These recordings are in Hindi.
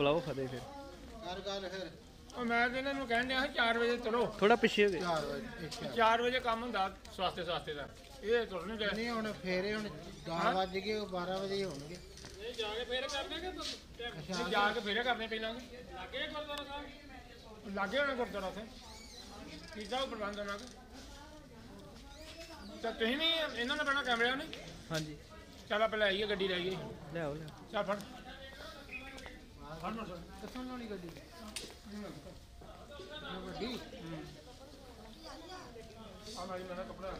ਬੁਲਾਓ ਫਤਿਹ ਫਿਰ। ਕਰ ਗੱਲ ਫਿਰ। ਉਹ ਮੈਂ ਤੇ ਇਹਨਾਂ ਨੂੰ ਕਹਿਣ ਡਿਆ ਸੀ 4 ਵਜੇ ਤੁਰੋ। ਥੋੜਾ ਪਿੱਛੇ ਹੋ ਗਏ 4 ਵਜੇ ਅੱਛਾ 4 ਵਜੇ ਕੰਮ ਹੁੰਦਾ ਸਵਾਸਤੇ ਸਵਾਸਤੇ ਦਾ। ਇਹ ਤੁਰ ਨਹੀਂ ਗਏ ਨਹੀਂ ਹੁਣ ਫੇਰੇ ਹੁਣ 10 ਵੱਜ ਗਏ ਉਹ 12 ਵਜੇ ਹੀ ਹੋਣਗੇ। ਨਹੀਂ ਜਾ ਕੇ ਫੇਰ ਕਰਨੇ ਕਿ ਅੱਛਾ। ਜਾ ਕੇ ਫੇਰੇ ਕਰਨੇ ਪੈਣਾਗੇ ਲੱਗੇ ਗੁਰਦੁਆਰਾ ਸਾਹਿਬ? ਲੱਗੇ ਹੋਣੇ ਗੁਰਦੁਆਰਾ ਉੱਥੇ। ਉਹ ਪ੍ਰਬੰਧ ਉਹਨਾਂ ਦਾ? ਤਾਂ ਤੁਸੀਂ ਨਹੀਂ ਇਹਨਾਂ ਨੇ ਪਹਿਲਾਂ ਕੈਮਰਿਆਂ ਨੇ? ਹਾਂਜੀ। ਚੱਲ ਪਹਿਲਾਂ ਆਈਏ ਗੱਡੀ ਲੈ ਆਈਏ। ਲਿਆਓ ਲਿਆਓ ਚੱਲ ਫੜ। कपड़ा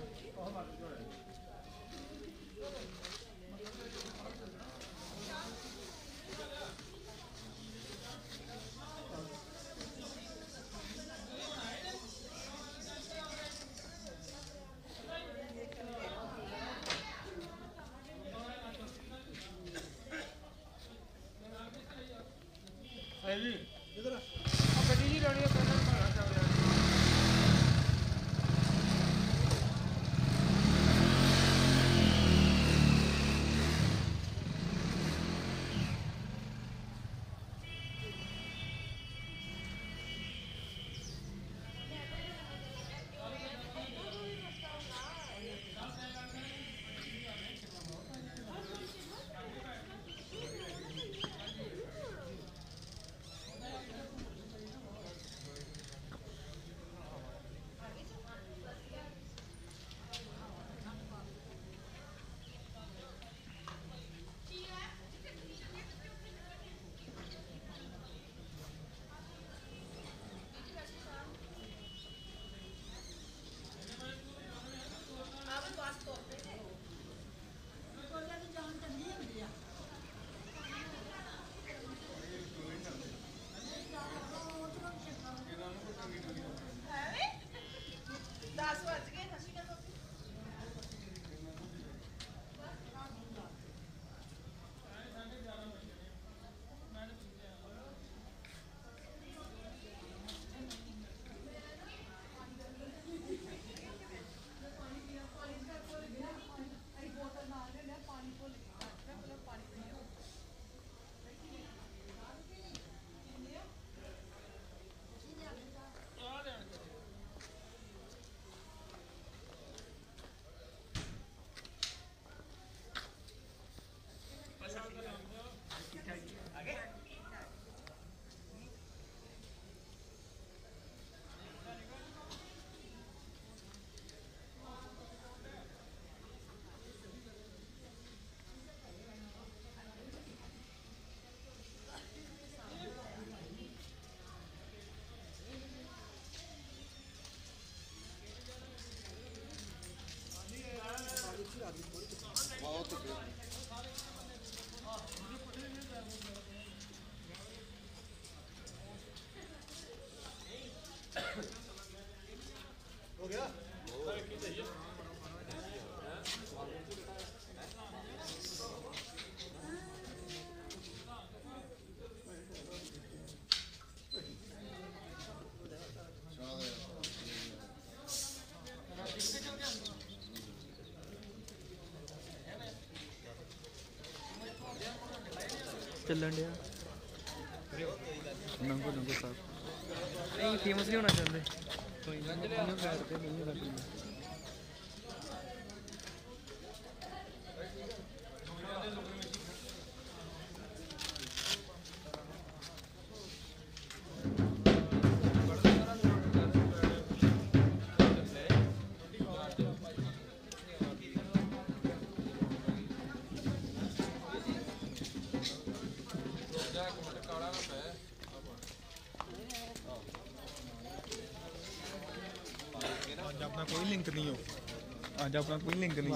ਚੱਲਣ ਡਿਆ ਨੰਗੋ ਨੰਗੋ ਸਾਹਿਬ ਨਹੀਂ ਫੇਮਸ ਨਹੀਂ ਹੋਣਾ ਚਾਹੁੰਦੇ ਕੋਈ ਨਾ ਉਹਨੂੰ ਸਾਈਡ ਤੇ ਨਹੀਂ ਲੱਗਦੀ अपना तो कोई लिंक नहीं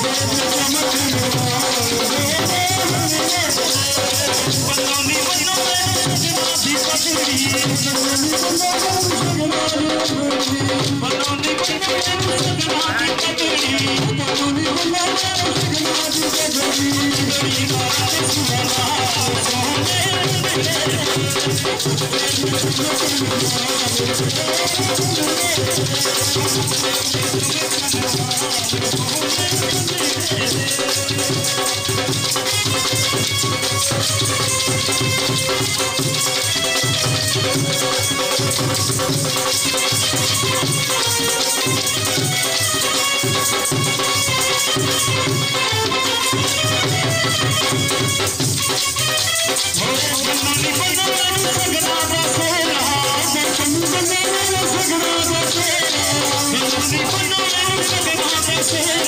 Generous. dancing.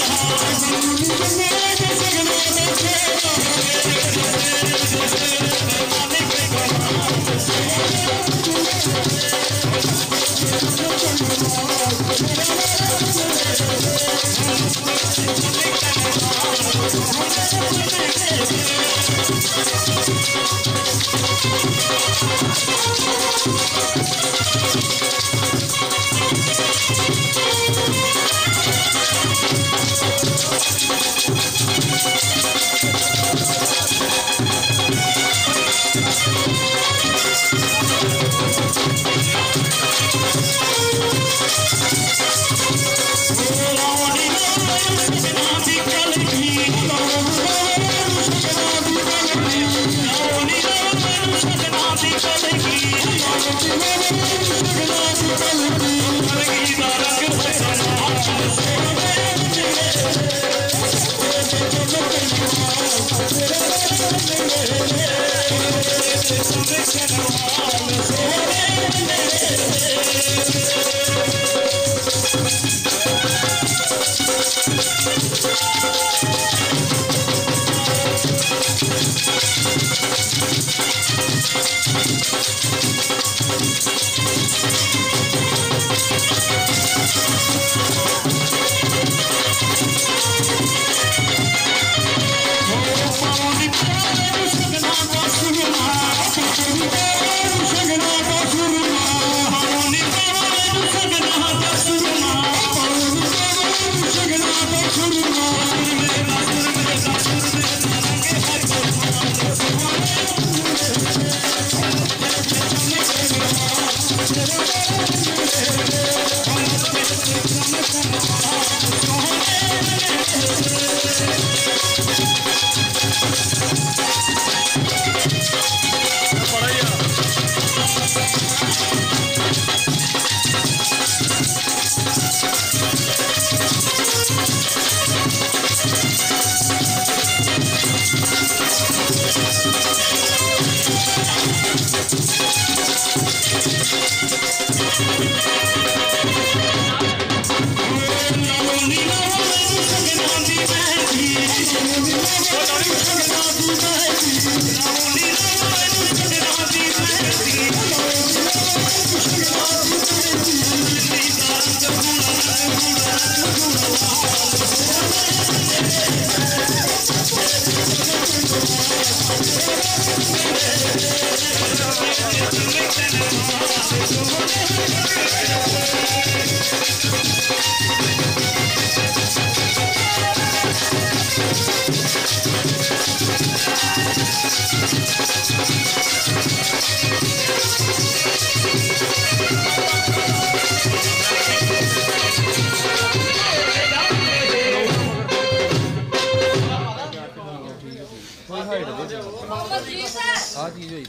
ਆ ਚੀਜ਼ ਹੋਈ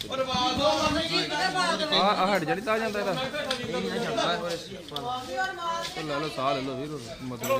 ਆ ਆ ਹਟ ਜੜੀ ਤਾਂ ਆ ਜਾਂਦਾ ਇਹਦਾ। ਇਹ ਨਹੀਂ ਜਾਂਦਾ। ਉਹ ਲੈ ਲਓ ਸਾਹ ਲੈ ਲਓ ਵੀਰ ਮਤਲਬ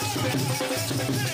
Thank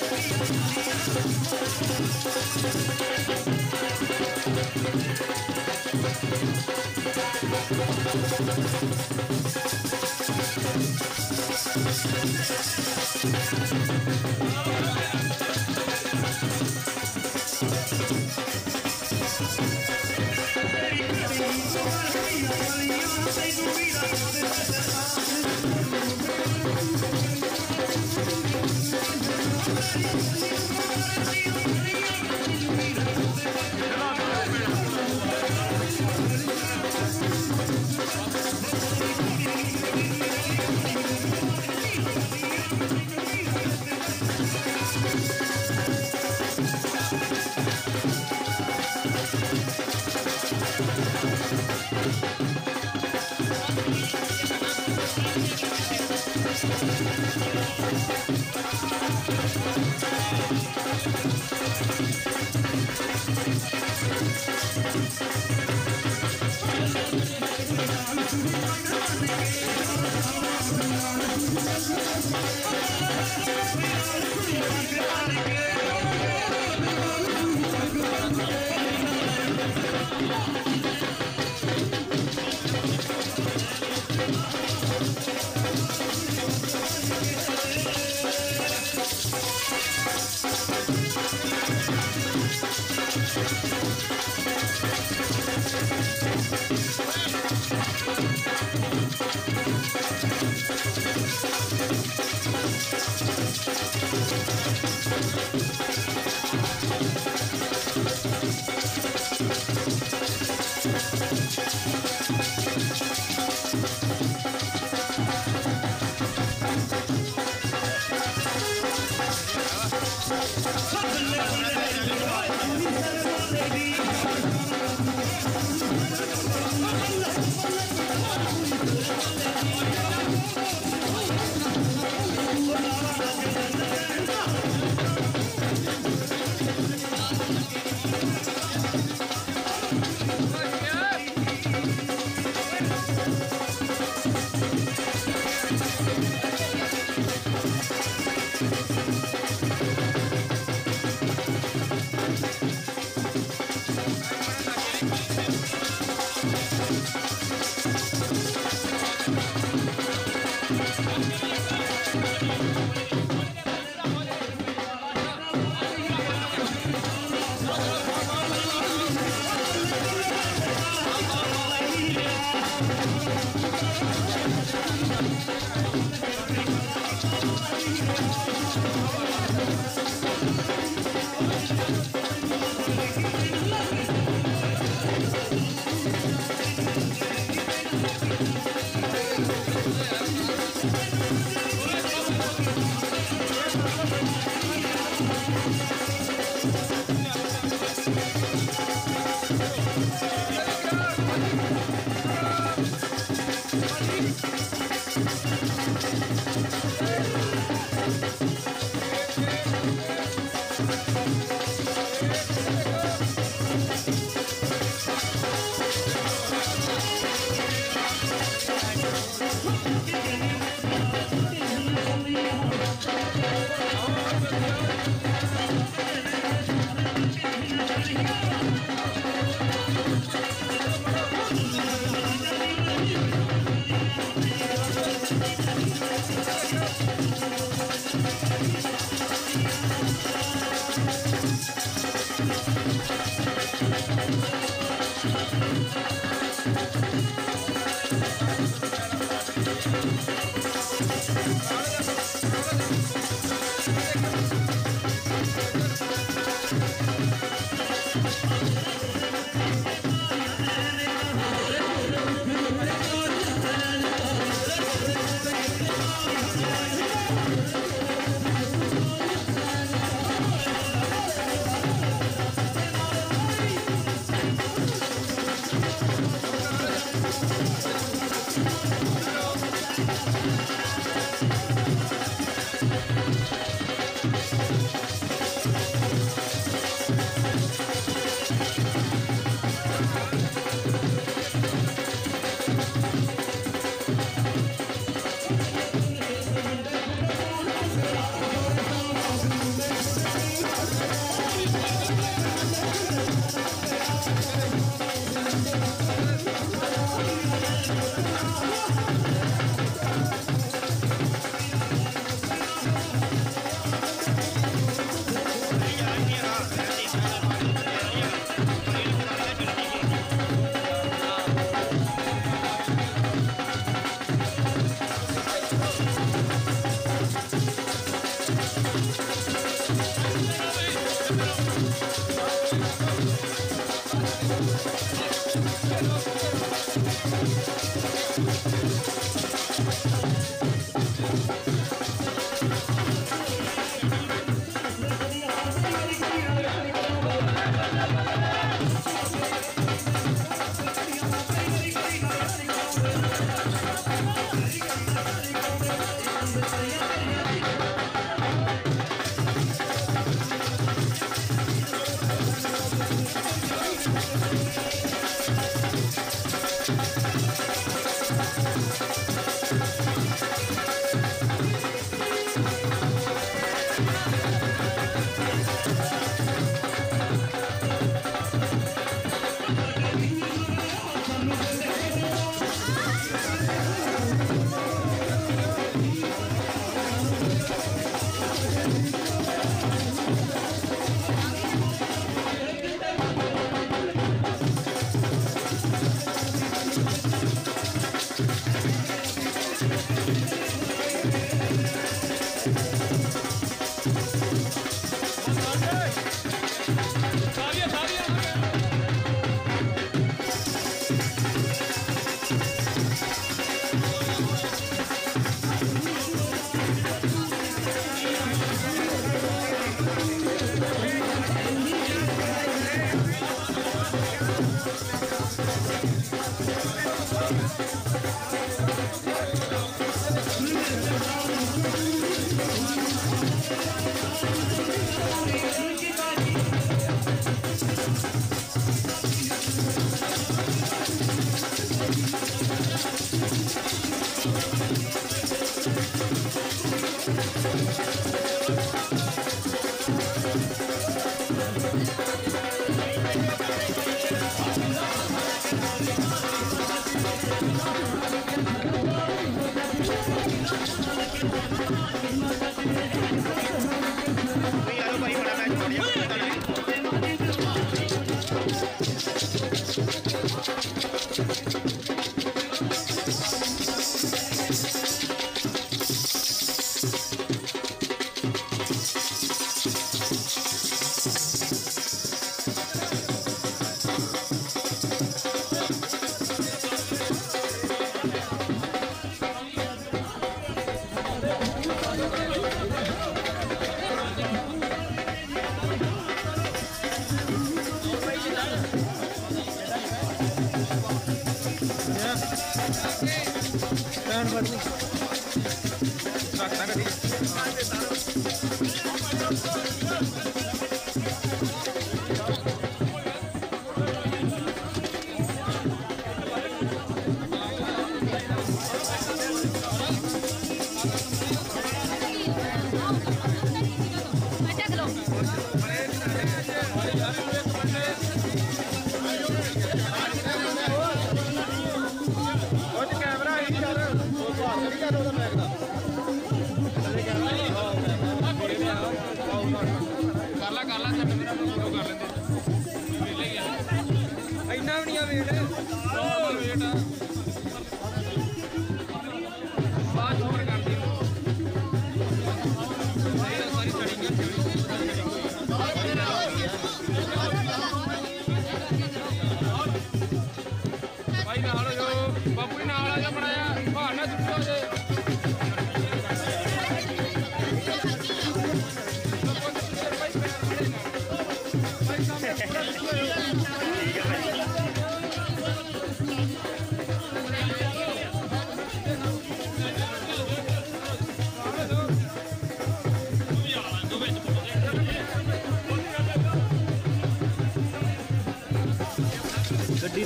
Quiero de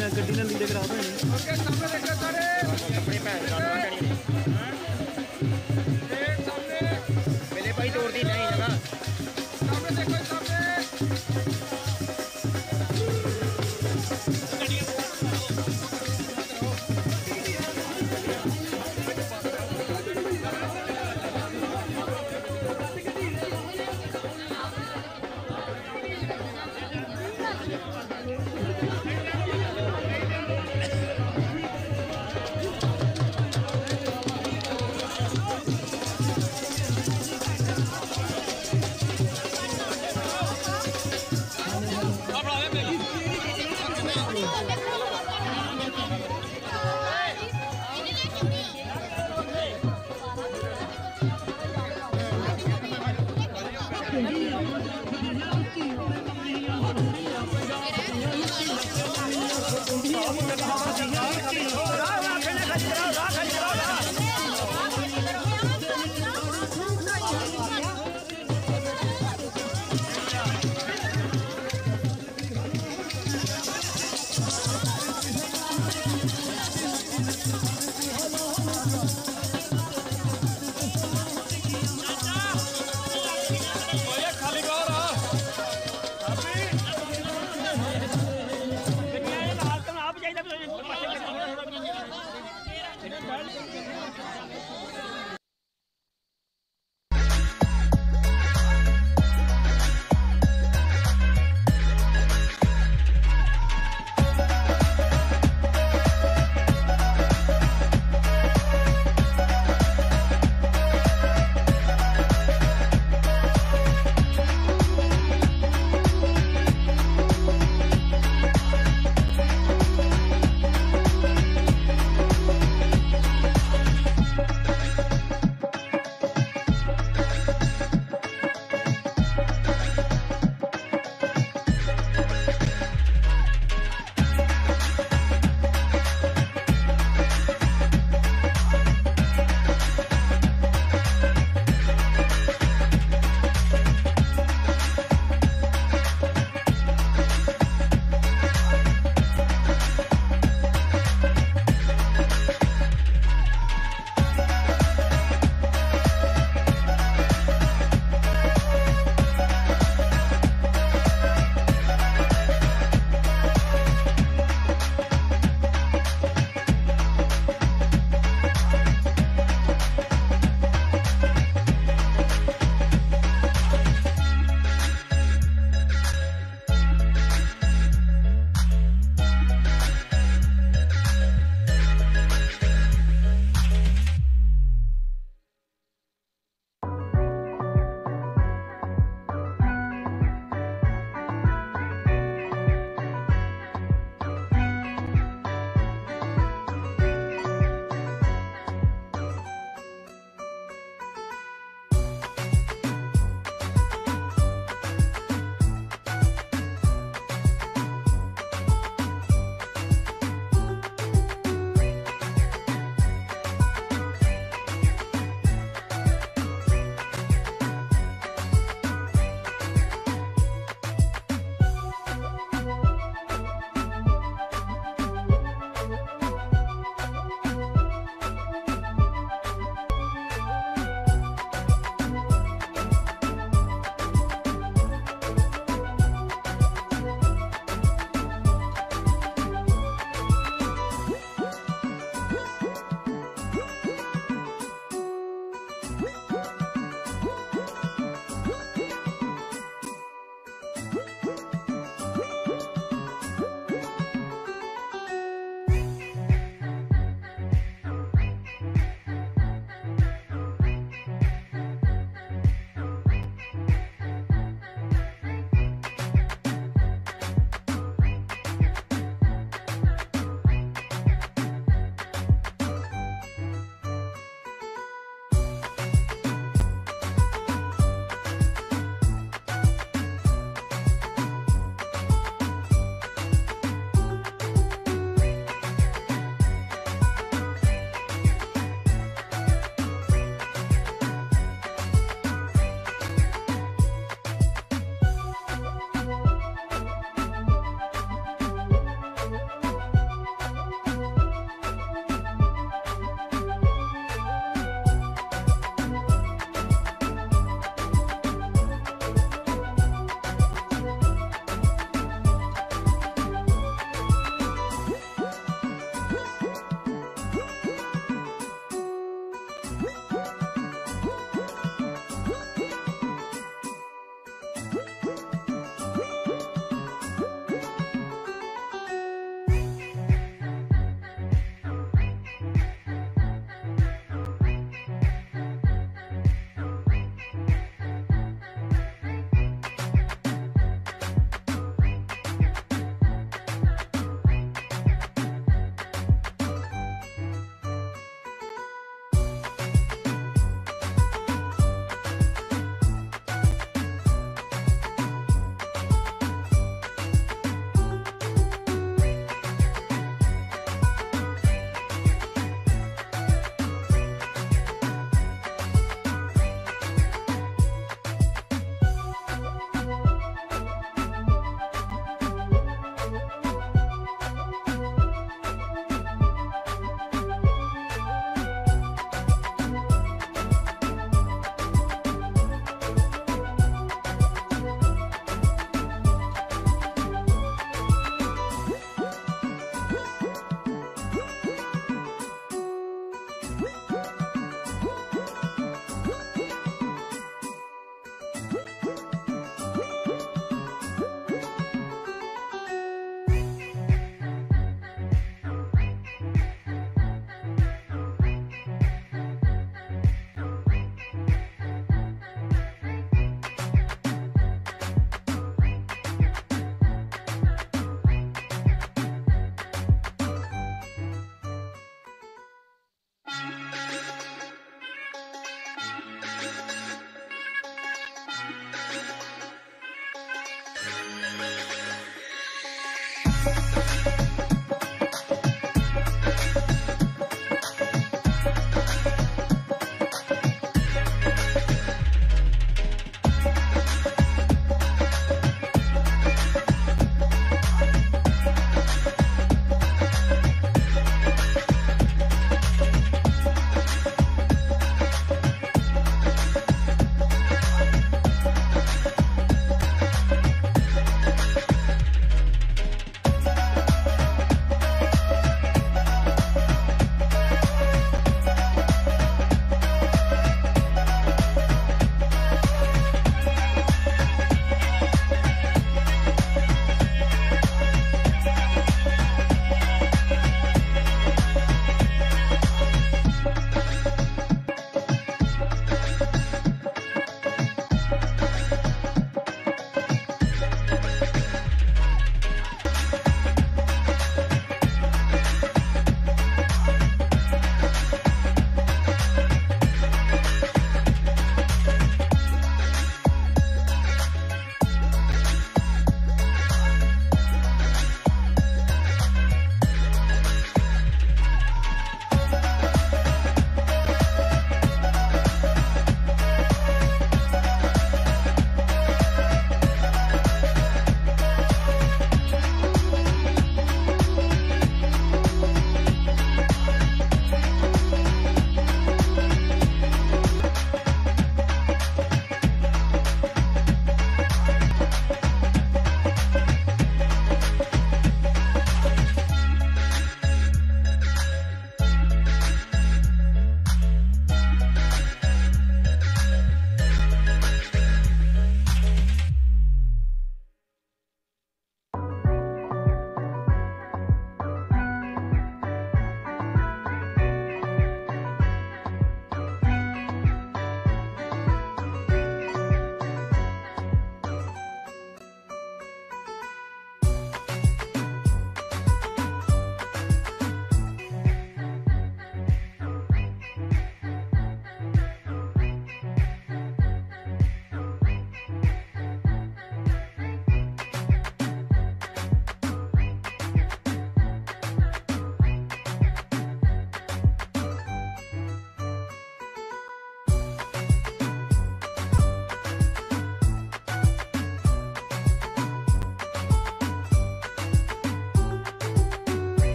रहा गड्डी ने नीचे करा दो ओके सामने देख रहा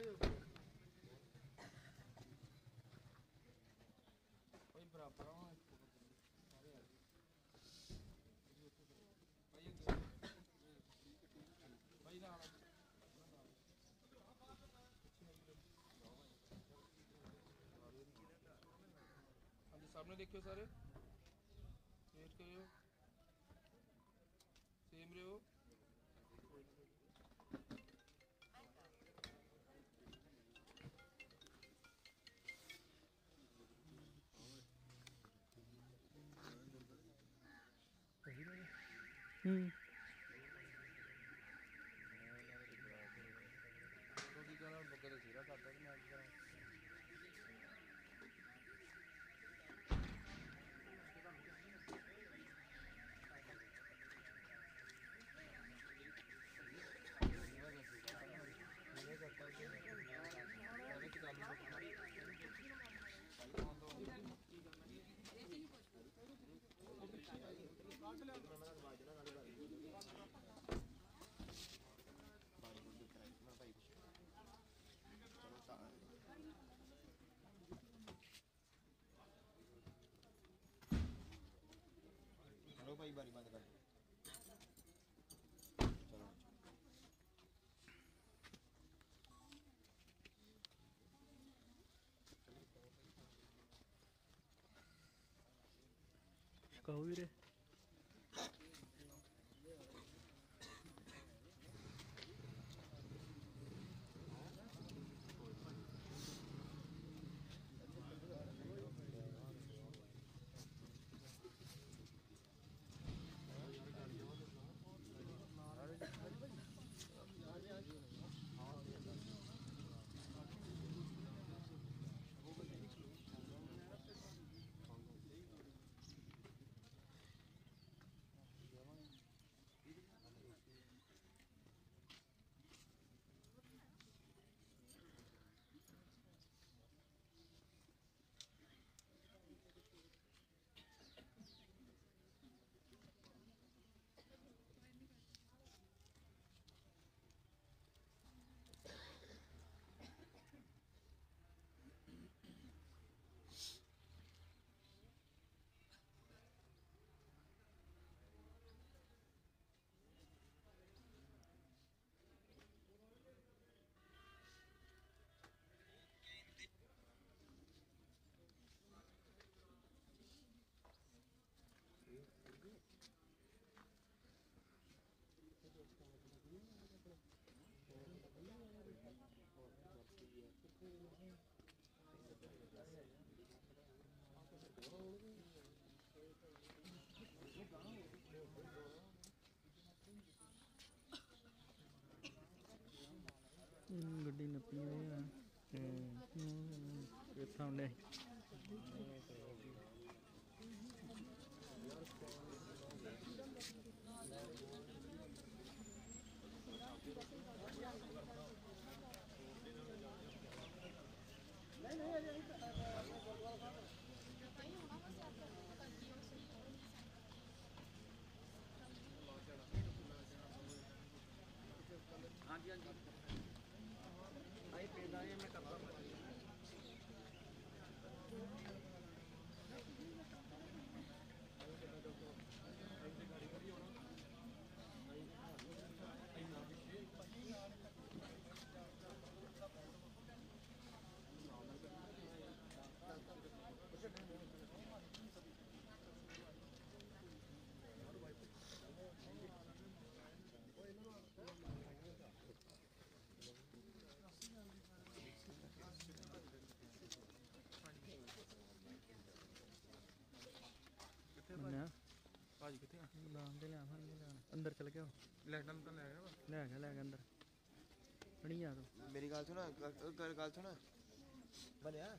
हाँ सामने देखियो सारे। ਹੂੰ। ਉਹ ਕੀ ਕਰਾਂ ਬੱਗਾ ਦਾ ਸਿਰਾ ਕਰਦਾ ਤੇ ਮੈਂ ਕੀ ਕਰਾਂ ਚਲੋ भाई बारी बंद कर चलो कहो भी रे dilapia ừ. cái sau đây हाँ जी हाँ जी ਤੇ ਲਿਆ ਅੰਦਰ ਚਲ ਗਿਆ। ਲੈਟਾਂ ਤਾਂ ਲੈ ਗਿਆ ਵਾ ਲੈ ਗਿਆ ਲੈ ਗਿਆ ਅੰਦਰ। ਫੜੀ ਆ ਤੂੰ। ਮੇਰੀ ਗੱਲ ਸੁਣ ਗੱਲ ਸੁਣ। ਬਣਿਆ?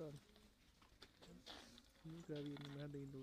Então. ग्रावी में दही दो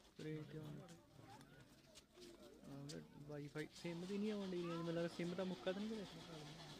ਰੇਟ ਆਹ ਵਾਈਫਾਈ ਸਿਮ ਦੀ ਨਹੀਂ ਆਉਣ ਡਈ ਮੈਨੂੰ ਲੱਗਦਾ ਸਿਮ ਤਾਂ ਮੁੱਕਾ ਤਾਂ ਨਹੀਂ ਕਰਿਆ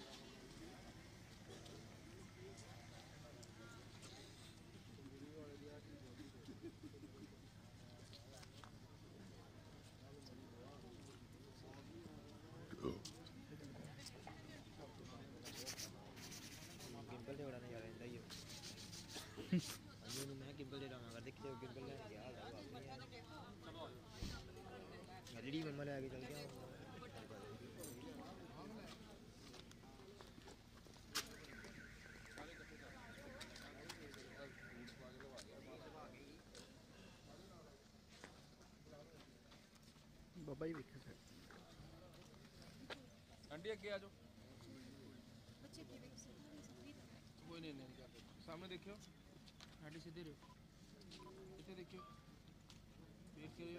ਬਾਬਾ ਜੀ ਵੇਖਿਆ ਸਰ ਆਂਟੀ ਅੱਗੇ ਆ ਜਾਓ ਕੋਈ ਨਹੀਂ ਨਹੀਂ ਕਰਦੇ ਸਾਹਮਣੇ ਦੇਖਿਓ ਆਂਟੀ ਸਿੱਧੇ ਰਹੋ ਇੱਥੇ ਦੇਖਿਓ ਦੇਖ ਕੇ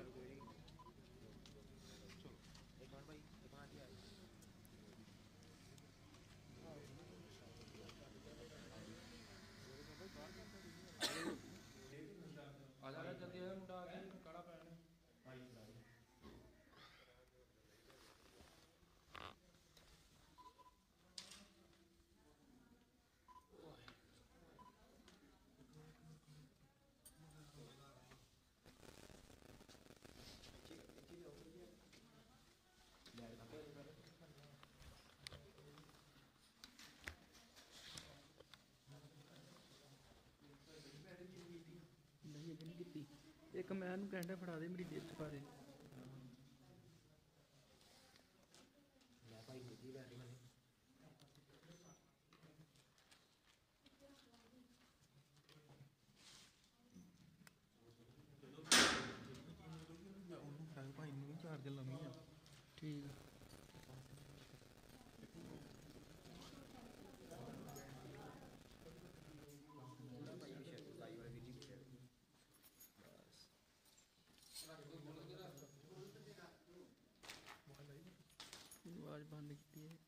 ਇੱਕ ਮੈਂ ਇਹਨੂੰ ਕਹਿਣ ਡਿਆ ਫੜਾ ਦੇ ਮੇਰੀ ਜੇਬ 'ਚ ਪਾ ਦੇ। आज बंद की है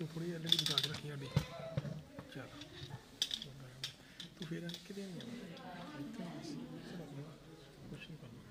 ਥੋੜੀ ਐਲਡੀ ਬਚਾ ਕੇ ਰੱਖੀ ਸਾਡੀ। ਚੱਲ। ਤੂੰ ਫੇਰ ਕਿਤੇ ਨਹੀਂ ਆਉਣਾ ਕੁਛ ਨਹੀਂ ਕਰਨਾ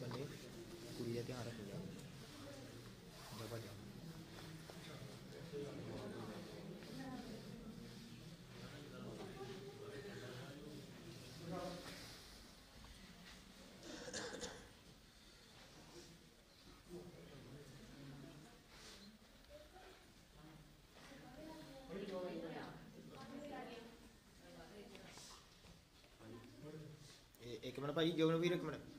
ਬੰਦੇ ਕੁੜੀ ਦਾ ਧਿਆਨ ਰੱਖੋ ਜਾ ਜਾ ਜਾ ਇਹ- ਇੱਕ ਮਿੰਟ ਭਾਜੀ ਜੋਗਨ ਵੀਰ ਇੱਕ ਮਿੰਟ।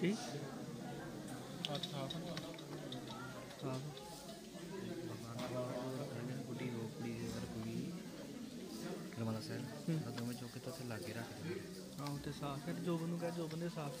ਠੀਕ। ਕਰਮਾਲਾ ਸਾਹਿਬ ਦੋਵੇਂ ਚੌਕੇ ਤੋਂ ਤੇ ਲਾਗੇ ਰੱਖ ਦੇ ਆਹ ਤੇ ਸਾਫ਼ ਹੈ ਜੋਬਨ ਨੂੰ ਕਹ ਜੋਬਨ ਦੇ ਸਾਫ਼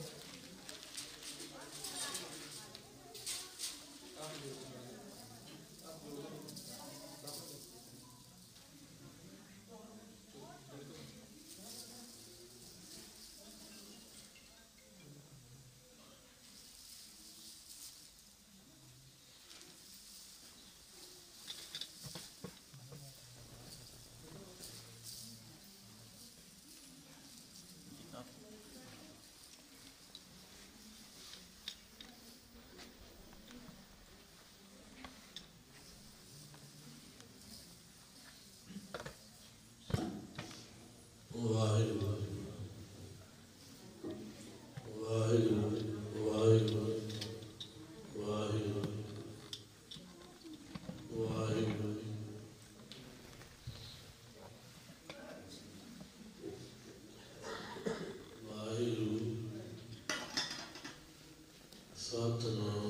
Shantanam.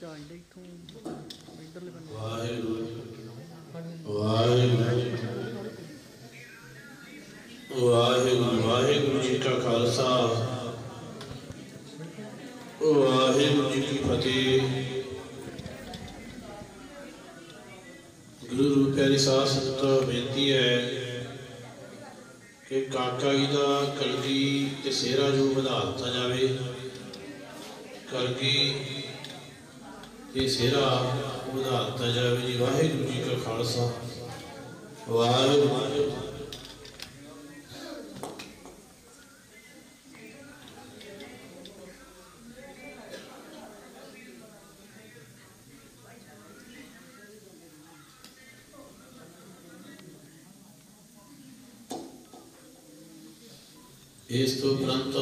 ਚਾਹੀਦਾ ਇਥੋਂ ਇਧਰਲੇ ਬੰਨੇ। ਵਾਹਿਗੁਰੂ ਵਾਹਿਗੁਰੂ ਵਾਹਿਗੁਰੂ ਵਾਹਿਗੁਰੂ ਜੀ ਕਾ ਖਾਲਸਾ। ਵਾਹਿਗੁਰੂ ਜੀ ਕੀ ਫਤਿਹ। ਗੁਰੂ ਪਿਆਰੀ ਸਾਧ ਸੰਗਤ ਬੇਨਤੀ ਹੈ ਕਿ ਕਾਕਾ ਜੀ ਦਾ ਕਲਗੀ ਤੇ ਸੇਰਾ ਜੋ ਵਧਾ ਦਿੱਤਾ ਜਾਵੇ। ਕਲਗੀ ਇਹ ਸੇਰਾ ਉਹਦਾ ਹੱਤਾ ਜਾਵੇ ਜੀ ਵਾਹਿਗੁਰੂ ਜੀ ਕਾ ਖਾਲਸਾ ਵਾਹਿਗੁਰੂ ਇਸ ਤੋਂ ਪ੍ਰੰਤ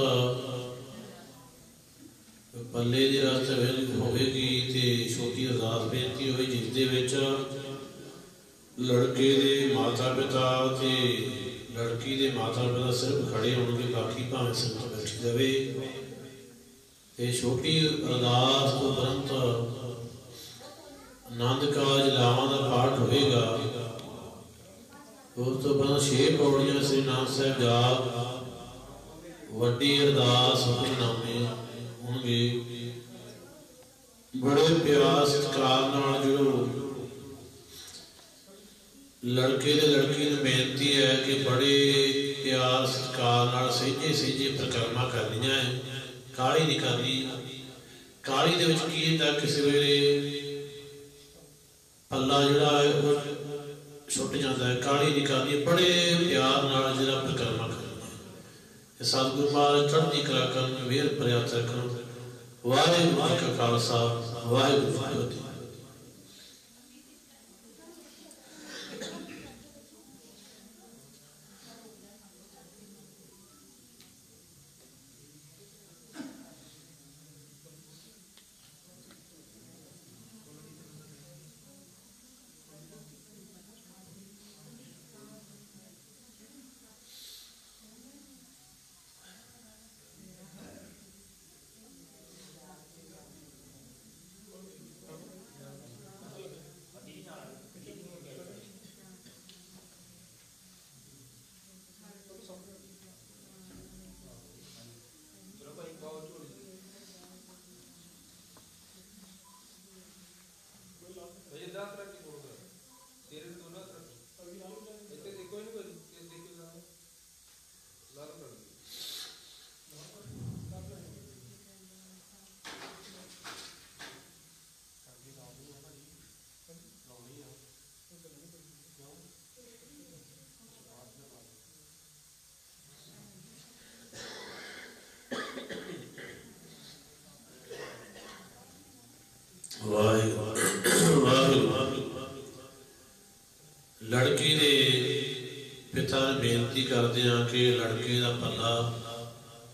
ਬੇਨਤੀ ਕਰਦੇ ਆ ਕਿ ਲੜਕੇ ਦਾ ਭਲਾ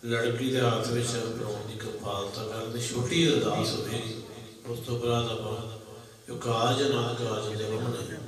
ਲੜਕੀ ਦੇ ਹੱਥ ਵਿੱਚ ਬਣਾਉਣ ਦੀ ਕਿਰਪਾਲਤਾ ਕਰਨ ਦੀ ਛੋਟੀ ਅਰਦਾਸ ਹੋਵੇਗੀ ਉਸ ਤੋਂ ਬਾਅਦ ਆਪਾਂ ਜੋ ਕਾਜ ਨਾ ਕਾਜ ਦੇ ਰਮਣੇ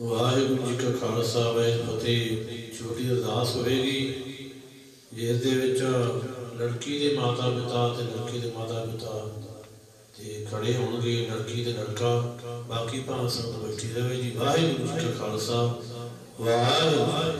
ਵਾਹਿਗੁਰੂ ਜੀ ਕਾ ਖਾਲਸਾ ਵਾਹਿਗੁਰੂ ਜੀ ਕੀ ਫਤਿਹ ਛੋਟੀ ਅਰਦਾਸ ਹੋਵੇਗੀ ਜਿਸ ਦੇ ਵਿੱਚ ਲੜਕੀ ਦੇ ਮਾਤਾ ਪਿਤਾ ਤੇ ਲੜਕੀ ਦੇ ਮਾਤਾ ਪਿਤਾ ਤੇ ਖੜੇ ਹੋਣਗੇ ਲੜਕੀ ਤੇ ਲੜਕਾ ਬਾਕੀ ਭਾਵੇਂ ਸੰਗਤ ਬੈਠੀ ਰਹੇ ਜੀ ਵਾਹਿਗੁਰੂ ਜੀ ਕਾ ਖਾਲਸਾ ਵਾਹਿਗੁਰੂ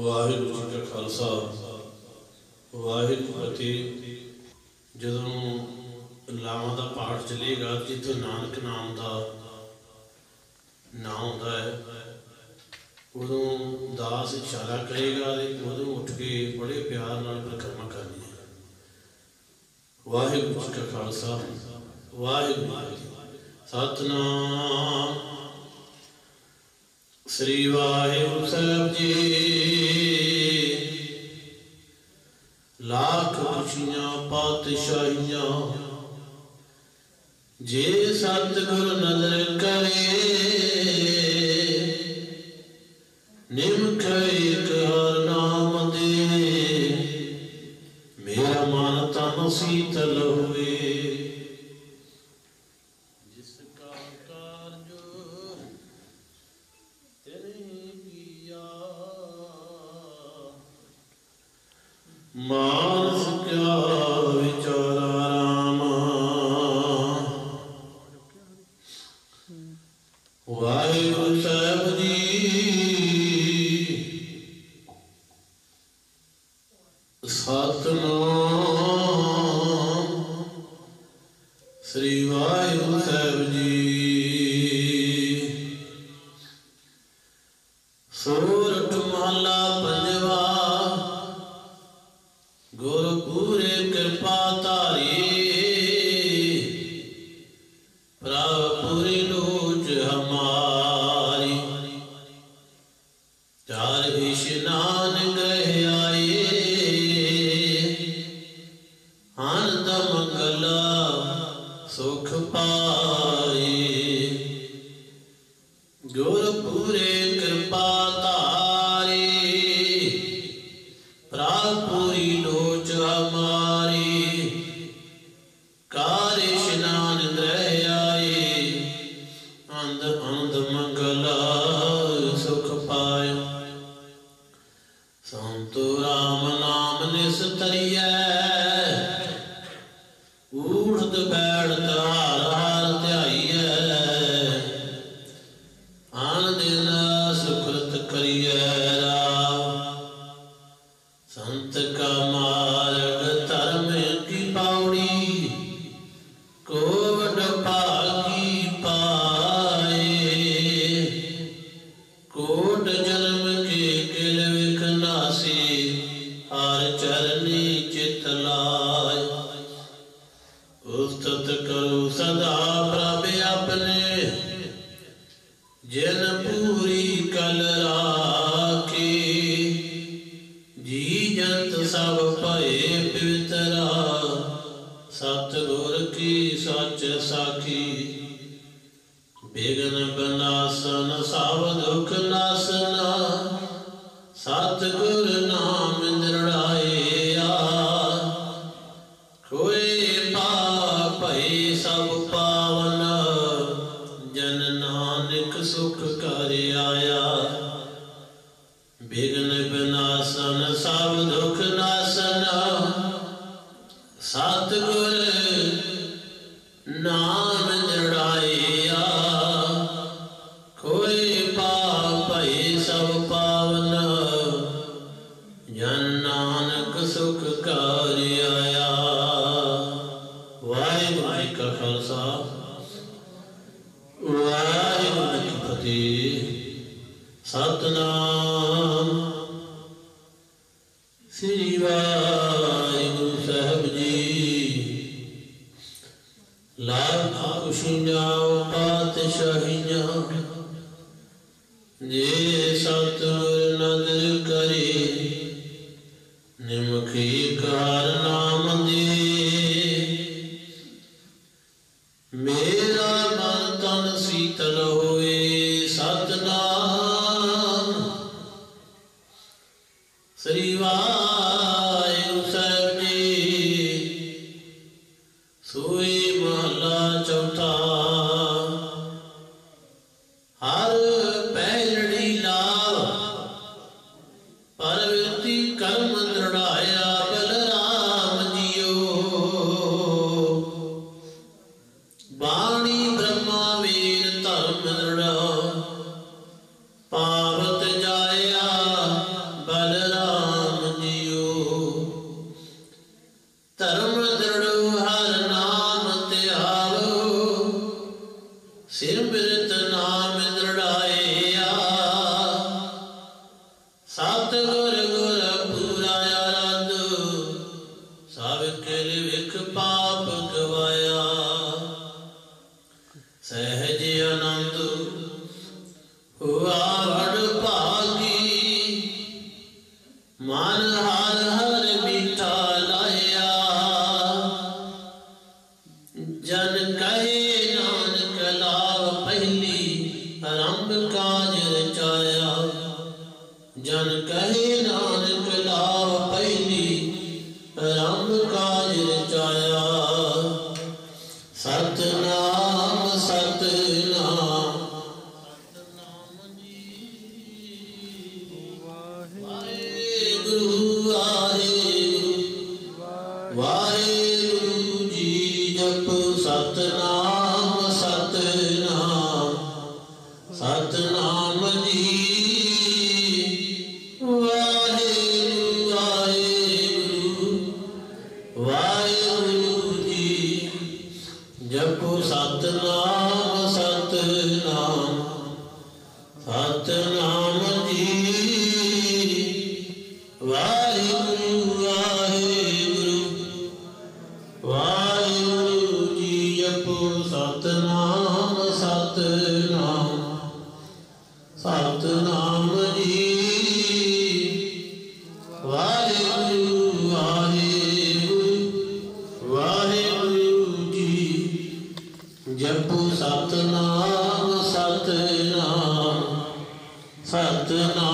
ਵਾਹਿਗੁਰੂ ਜੀ ਕਾ ਖਾਲਸਾ ਵਾਹਿਗੁਰੂ ਜੀ ਕੀ ਫਤਿਹ ਜਦੋਂ ਲਾਵਾਂ ਦਾ ਪਾਠ ਚੱਲੇਗਾ ਜਿੱਥੇ ਨਾਨਕ ਨਾਮ ਦਾ ਨਾਮ ਹੁੰਦਾ ਹੈ ਉਦੋਂ ਦਾਸ ਇਸ਼ਾਰਾ ਕਰੇਗਾ ਤੇ ਉਦੋਂ ਉੱਠ ਕੇ ਬੜੇ ਪਿਆਰ ਨਾਲ ਪ੍ਰਕਰਮਾ ਕਰਨੀ ਹੈ ਵਾਹਿਗੁਰੂ ਜੀ ਕਾ ਖਾਲਸਾ ਵਾਹਿਗੁਰੂ ਜੀ ਕੀ ਫਤਿਹ। ਸਤਨਾਮ 真的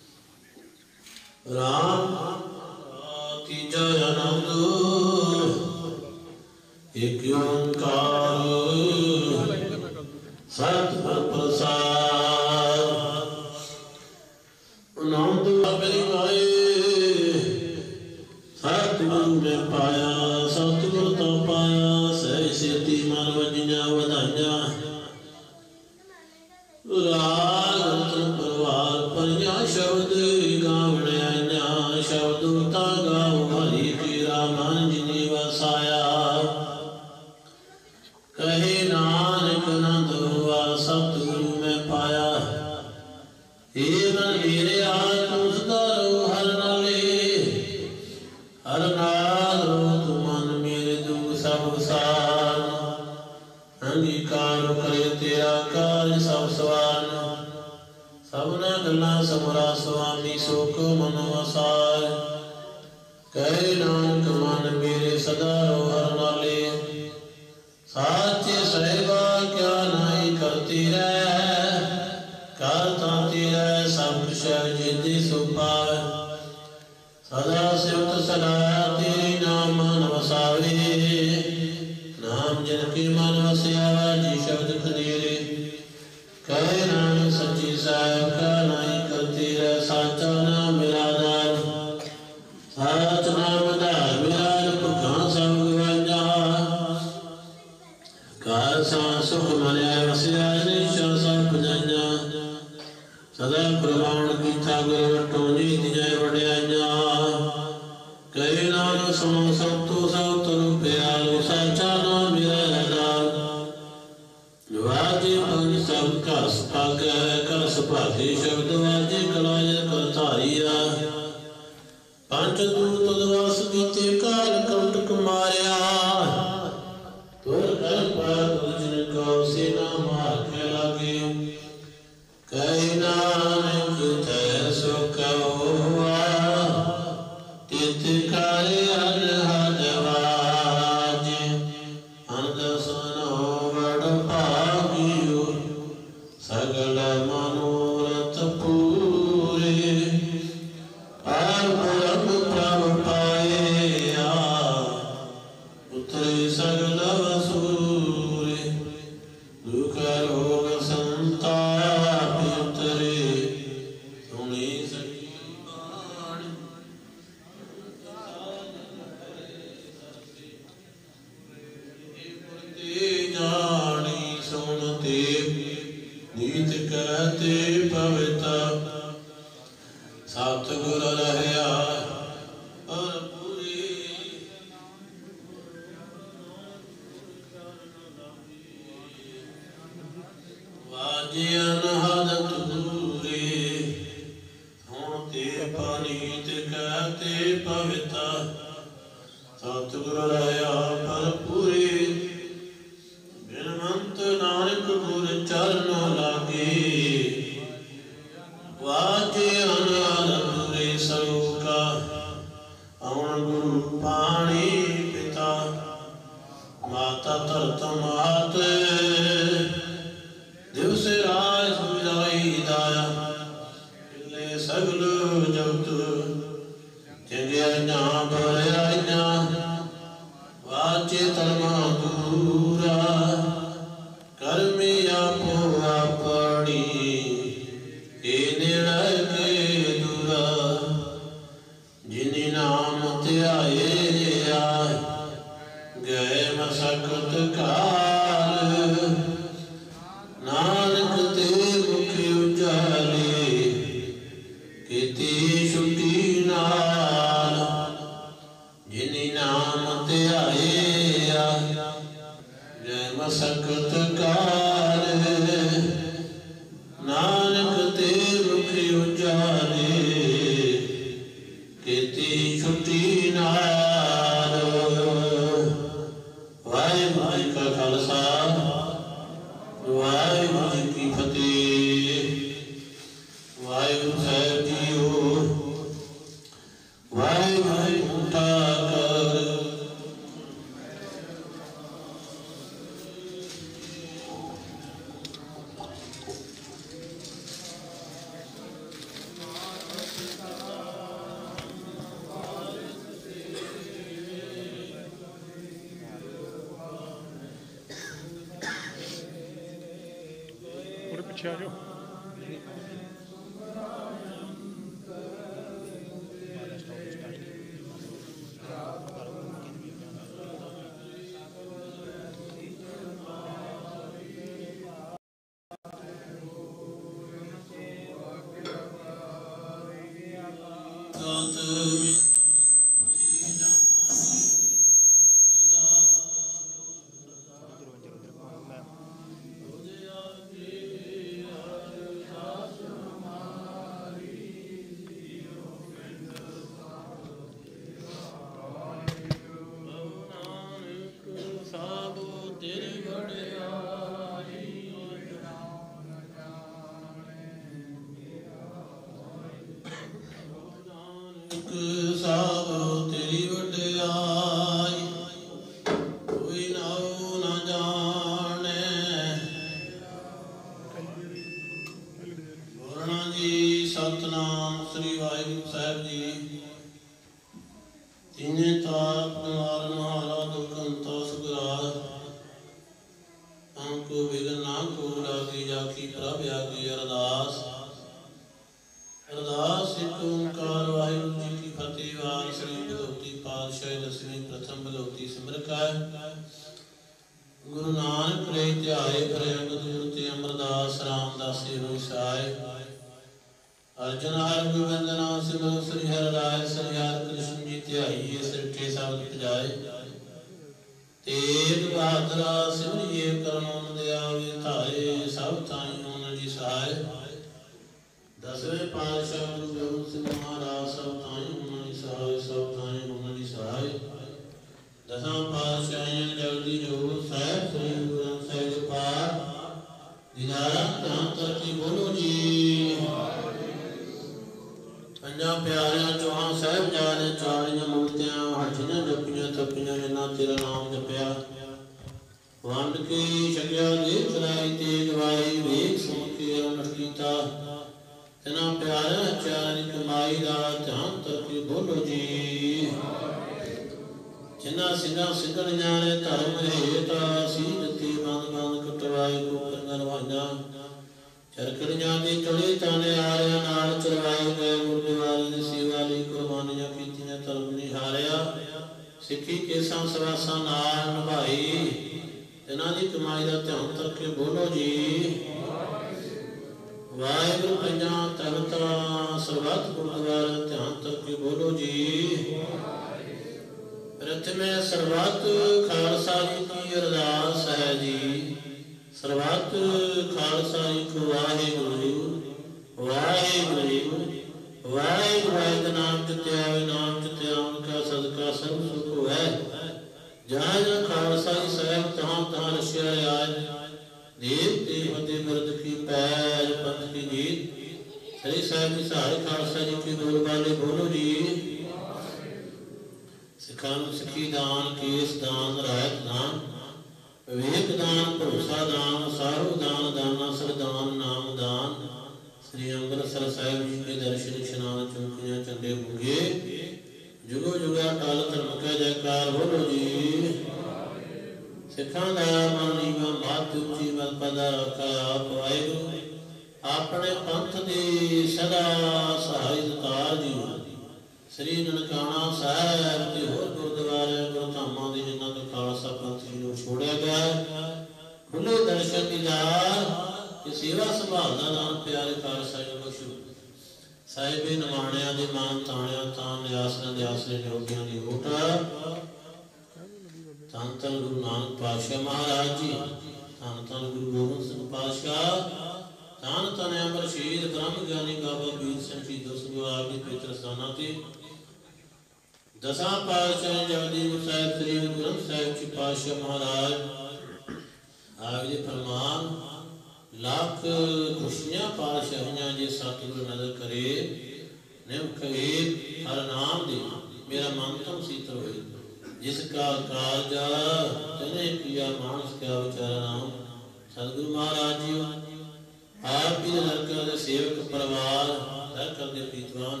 ਪਰਿਵਾਰ ਨਰਕਾਂ ਦੇ ਪ੍ਰੀਤਵਾਨ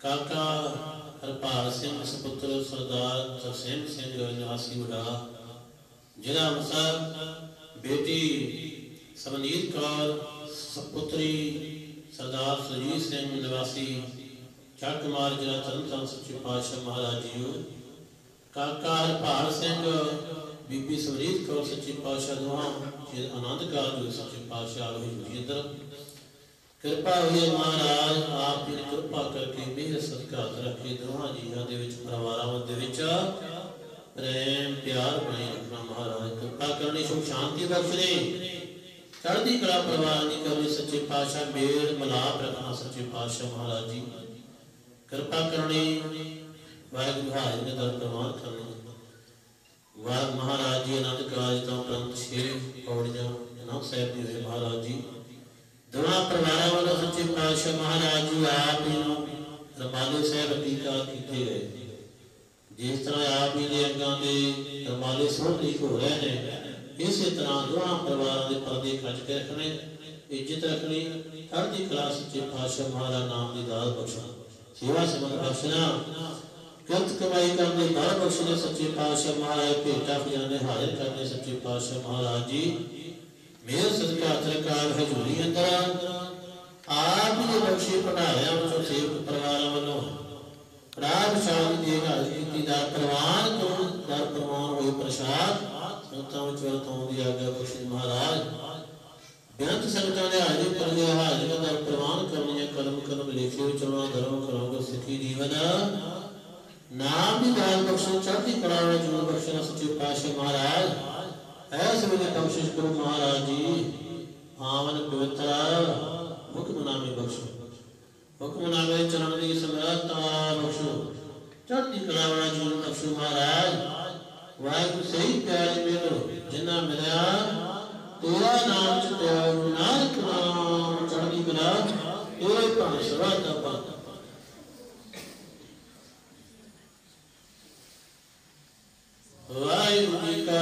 ਕਾਕਾ ਹਰਪਾਲ ਸਿੰਘ ਸੁਪੁੱਤਰ ਸਰਦਾਰ ਤਰਸੇਮ ਸਿੰਘ ਨਿਵਾਸੀ ਵਡਾ ਜ਼ਿਲ੍ਹਾ ਅੰਮ੍ਰਿਤਸਰ ਬੇਟੀ ਸਮਨੀਤ ਕੌਰ ਸੁਪੁੱਤਰੀ ਸਰਦਾਰ ਸੁਜੀਤ ਸਿੰਘ ਨਿਵਾਸੀ ਚੱਕਮਾਰ ਜ਼ਿਲ੍ਹਾ ਤਰਨਤਾਰਨ ਸੱਚੇ ਪਾਤਸ਼ਾਹ ਮਹਾਰਾਜ ਜੀਓ ਕਾਕਾ ਹਰਪਾਲ ਸਿੰਘ ਬੀਬੀ ਸਮਰੀਤ ਕੌਰ ਸੱਚੇ ਪਾਤਸ਼ਾਹ ਦੋਹਾਂ ਜੀ ਆਨੰਦ ਕਾਰਜ ਸੱਚੇ ਪਾਤਸ਼ਾਹ ਹੋਈ ਜੀਂਦਰ ਕਿਰਪਾ ਹੋਈ ਮਹਾਰਾਜ ਆਪ ਜੀ ਨੇ ਕਿਰਪਾ ਕਰਕੇ ਮਿਹਰ ਸਤਿਕਾਰ ਰੱਖੇ ਦੋਹਾਂ ਜੀਆਂ ਦੇ ਵਿੱਚ ਪਰਿਵਾਰਾਂ ਦੇ ਵਿੱਚ ਪ੍ਰੇਮ ਪਿਆਰ ਬਣਾਈ ਰੱਖਣਾ ਮਹਾਰਾਜ ਕਿਰਪਾ ਕਰਨੀ ਸੁਖ ਸ਼ਾਂਤੀ ਬਖਸ਼ਣੀ ਚੜ੍ਹਦੀ ਕਲਾ ਪਰਿਵਾਰ ਦੀ ਕਰਨੀ ਸੱਚੇ ਪਾਤਸ਼ਾਹ ਮੇਰ ਮਲਾਪ ਰੱਖਣਾ ਸੱਚੇ ਪਾਤਸ਼ਾਹ ਮਹਾਰਾਜ ਜੀ ਕਿਰਪਾ ਕਰਨੀ ਵਾਹਿਗੁਰੂ ਹਾਜ਼ਰ ਨੇ ਦਰ ਪ੍ਰਵਾਨ ਕਰਨੀ ਵਾਹ ਮਹਾਰਾਜ ਜੀ ਅਨੰਦ ਕਾਰਜ ਤੋਂ ਪ੍ਰੰਤ ਛੇ ਪੌੜੀਆਂ ਅਨੰਦ ਸਾਹਿਬ ਜੀ ਹੋਏ ਮਹਾਰਾਜ ਜੀ तमाम प्रभारा वाला सच्चे पातशाह महाराज जी आप ही रमाले से रतीका कीते है जिस तरह आप ही ने अगा दे रमाले सोहरी को रहे ने, इसी तरह दुआ परिवार के पर्दे खच के रखने, इज़्ज़त रखनी, हर दी कला सच्चे पातशाह महाराज नाम की दाल बख्शना सेवा समन बख्शना गलत कमाई करने, दाल बख्शने सच्चे पातशाह महाराज, भेटा खजाने हाजिर करने सच्चे पातशाह महाराज जी। मेरे सदका सरकार हजूरी अंदर आप ही बख्शे पढ़ाया उनको सेव परिवार वालों राम शाम देगा की दा प्रवान तो दा प्रवान होए प्रसाद संतां चल तो दी आगे बख्शे महाराज बेअंत संतां ने आज पर गया हाजर दा प्रवान करनी कलम कलम लेखे चलो धर्म करोगे सिखी जीवन नाम भी दान बख्शो चढ़ती कला में जो बख्शना सच्चे पातशाह महाराज ऐसे वे बख्शिश करो महाराज जी। आवन पवित्र, मुख मुनामे बख्शो। मुख मुनामे चरण दी समरत बख्शो। चढ़ती कला वाला बख्शो महाराज। वाहगुरु सही प्यारे मिलो जिन्ना मिलया, तेरा नाम च नानक नाम चढ़ती कला। तेरे पास सदा का पाता जी का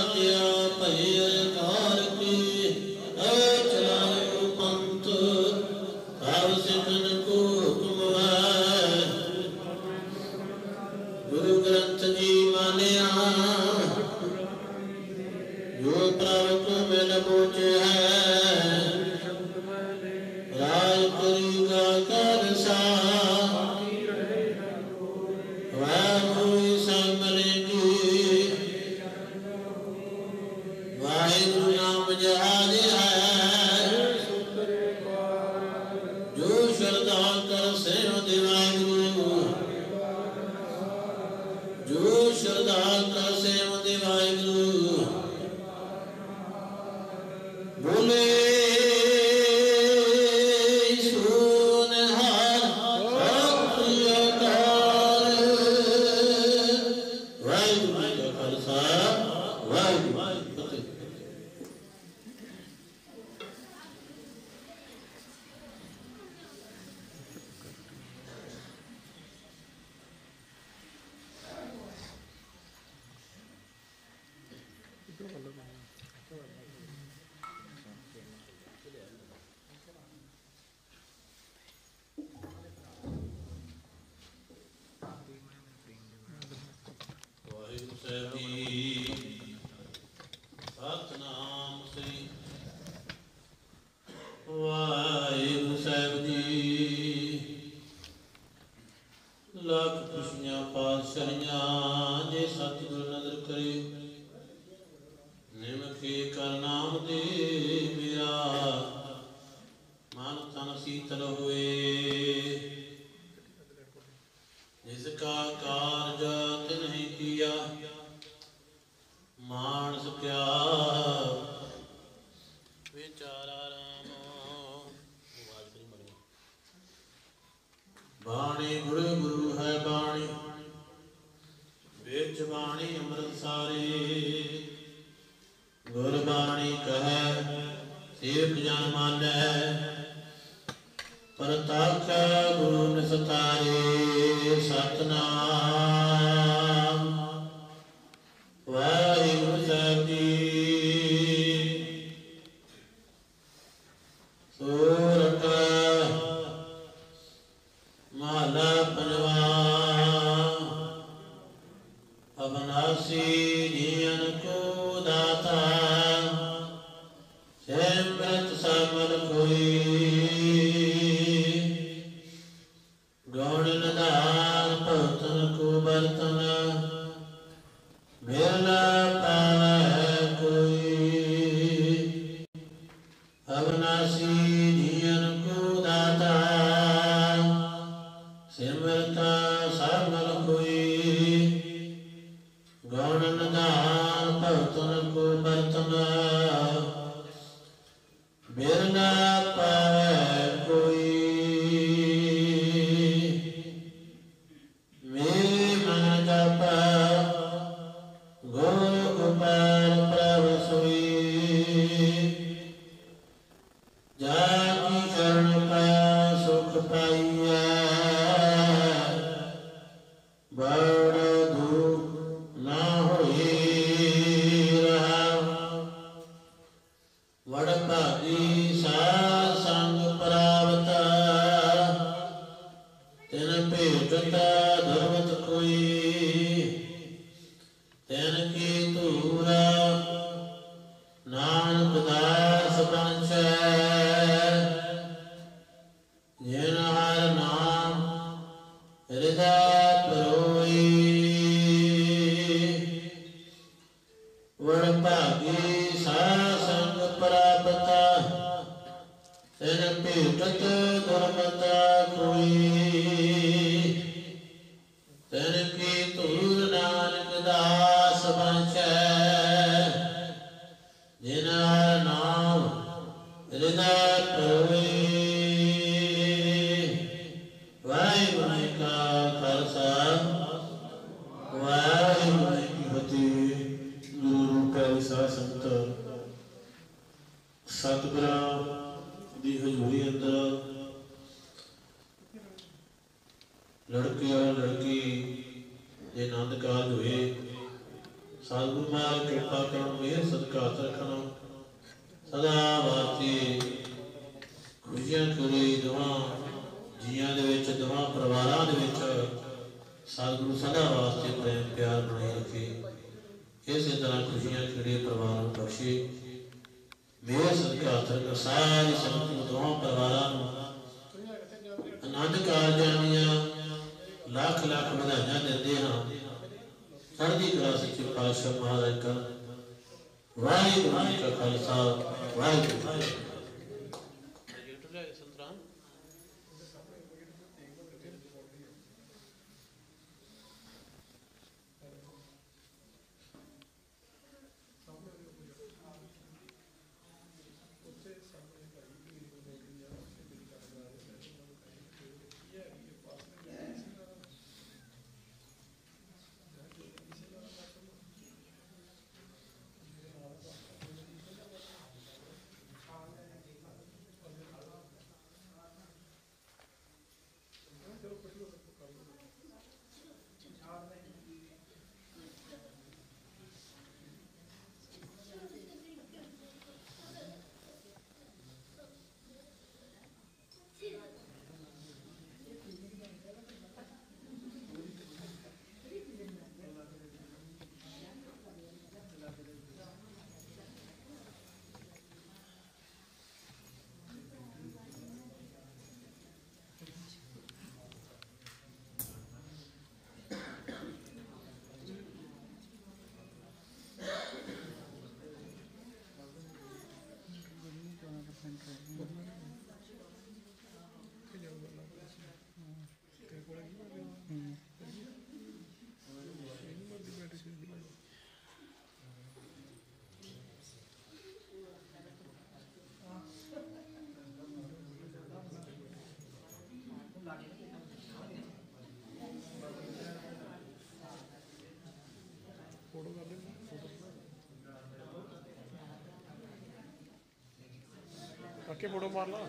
ਅੱਗੇ ਫੋਟੋ ਮਾਰ ਲਾ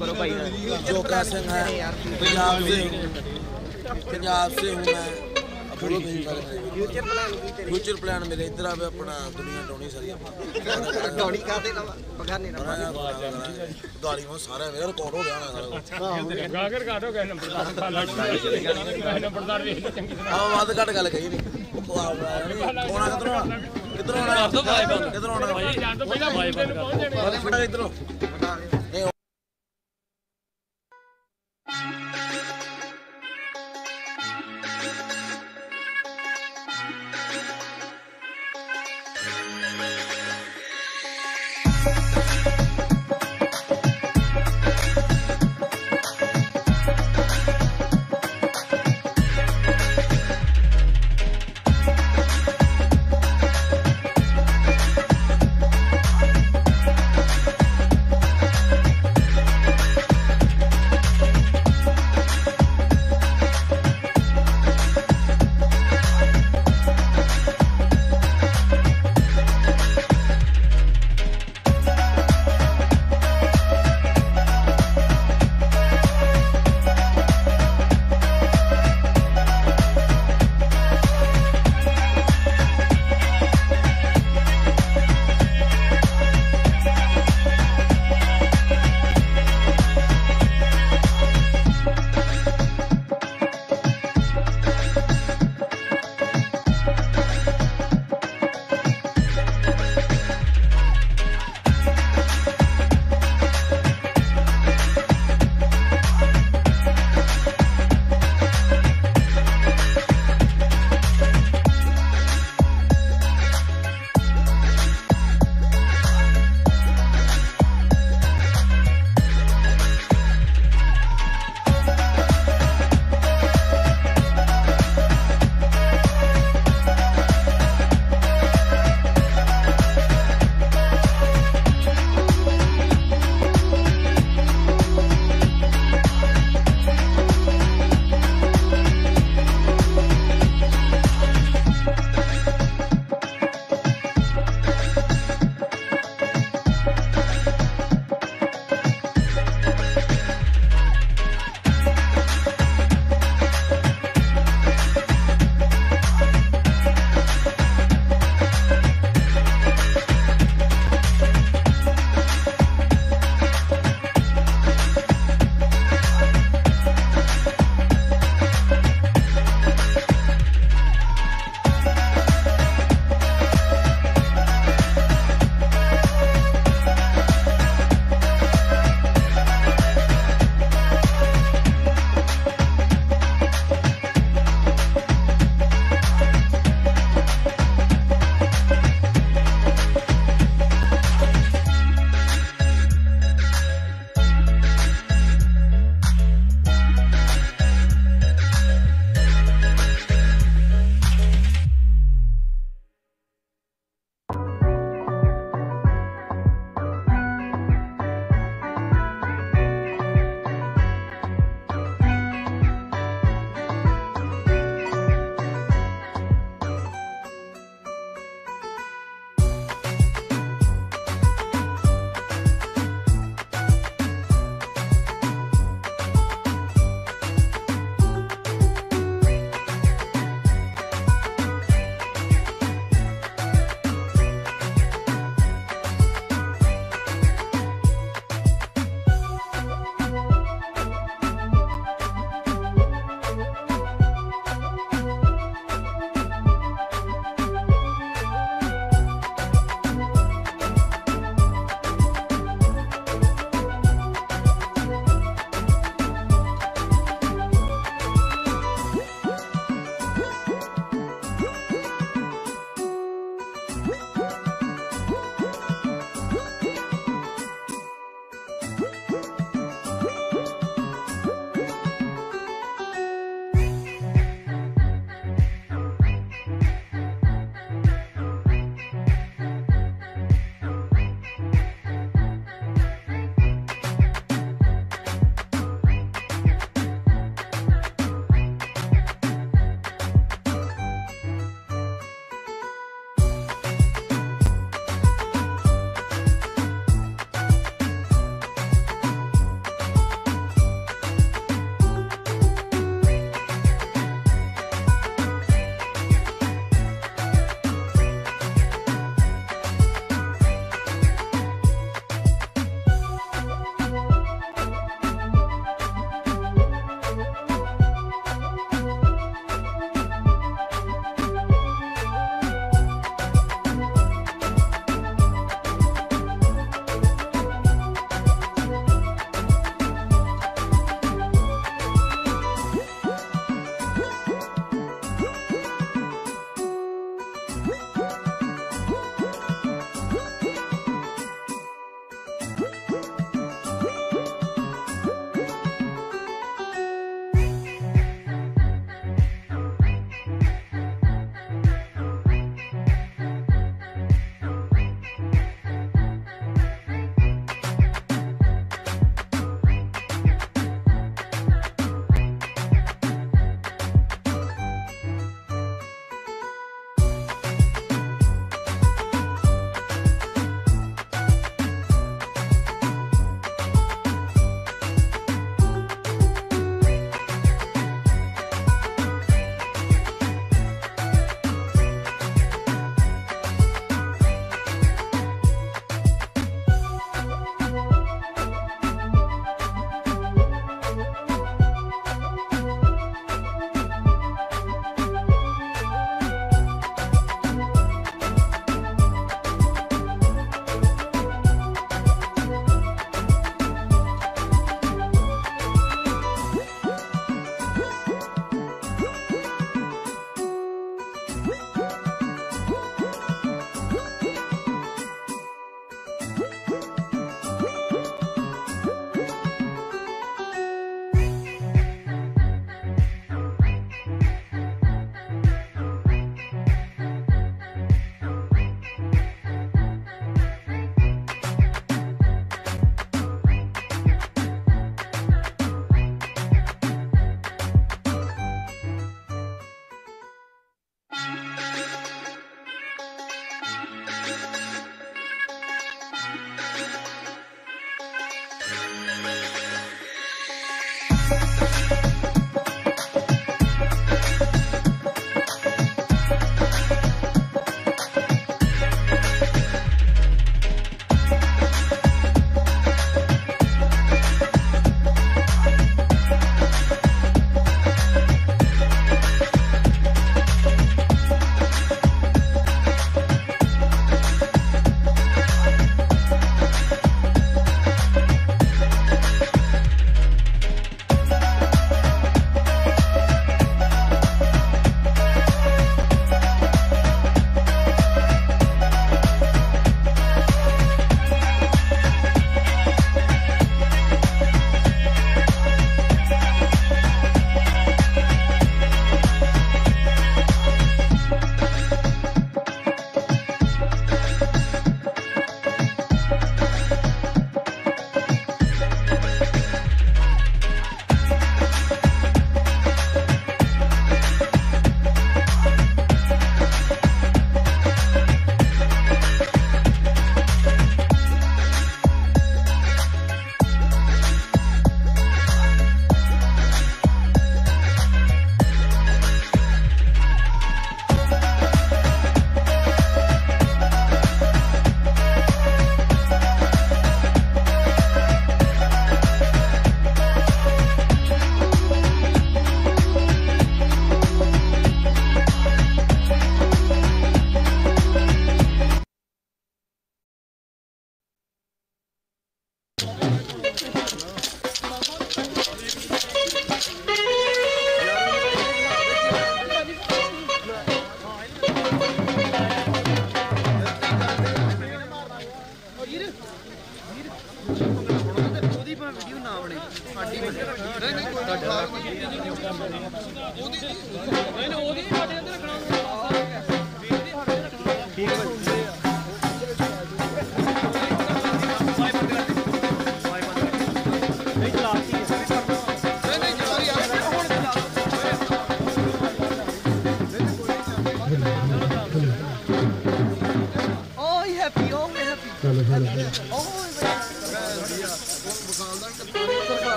करो भाई जोका सिंह है पंजाब से पंजाब से हूँ मैं फ्यूचर प्लान मेरे इधर आवे अपना दुनिया डोनी सारी डोनी का देना पगार नहीं ना दारी में सारा मेरा रिकॉर्ड हो गया ना सारा गागर काट हो गया नंबर 10 चंगी तरह हां वाद घट गल कही नहीं कोना किधरों किधरों आना किधरों आना भाई जान तो पहला भाई पहुंच जाने इधरों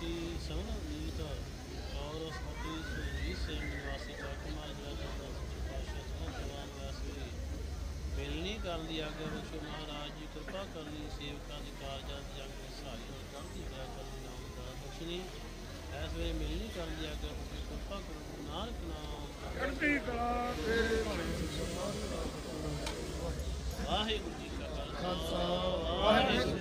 ਸੰਗੀਤ ਔਰ ਸਤੀ ਸੁਜੀਤ ਸਿੰਘ ਨਿਵਾਸੀ ਚਾਕਮਾਲ ਜ਼ਿਲ੍ਹਾ ਜਸਪਾਲ ਪਾਸ਼ਾ ਜ਼ਿਲ੍ਹਾ ਜਵਾਨ ਵਾਸੀ ਬੇਲਣੀ ਗੱਲ ਦੀ ਆਗਿਆ ਵਿੱਚ ਮਹਾਰਾਜ ਜੀ ਕਿਰਪਾ ਕਰਨੀ ਸੇਵਕਾਂ ਦੀ ਕਾਰਜਾਂ ਦੀ ਜੰਗ ਵਿੱਚ ਸਹਾਈ ਹੋ ਕਰਦੀ ਹੈ ਕਰਨੀ ਨਾਮ ਦਾ ਬਖਸ਼ਣੀ ਐਸ ਵੇਲੇ ਮਿਲਣੀ ਕਰਨ ਦੀ ਆਗਿਆ ਵਿੱਚ ਕਿਰਪਾ ਕਰੋ ਨਾਨਕ ਨਾਮ ਕਰਦੀ ਕਲਾ ਤੇਰੇ ਵਾਹਿਗੁਰੂ ਜੀ ਕਾ ਖਾਲਸਾ ਵਾਹਿਗੁਰੂ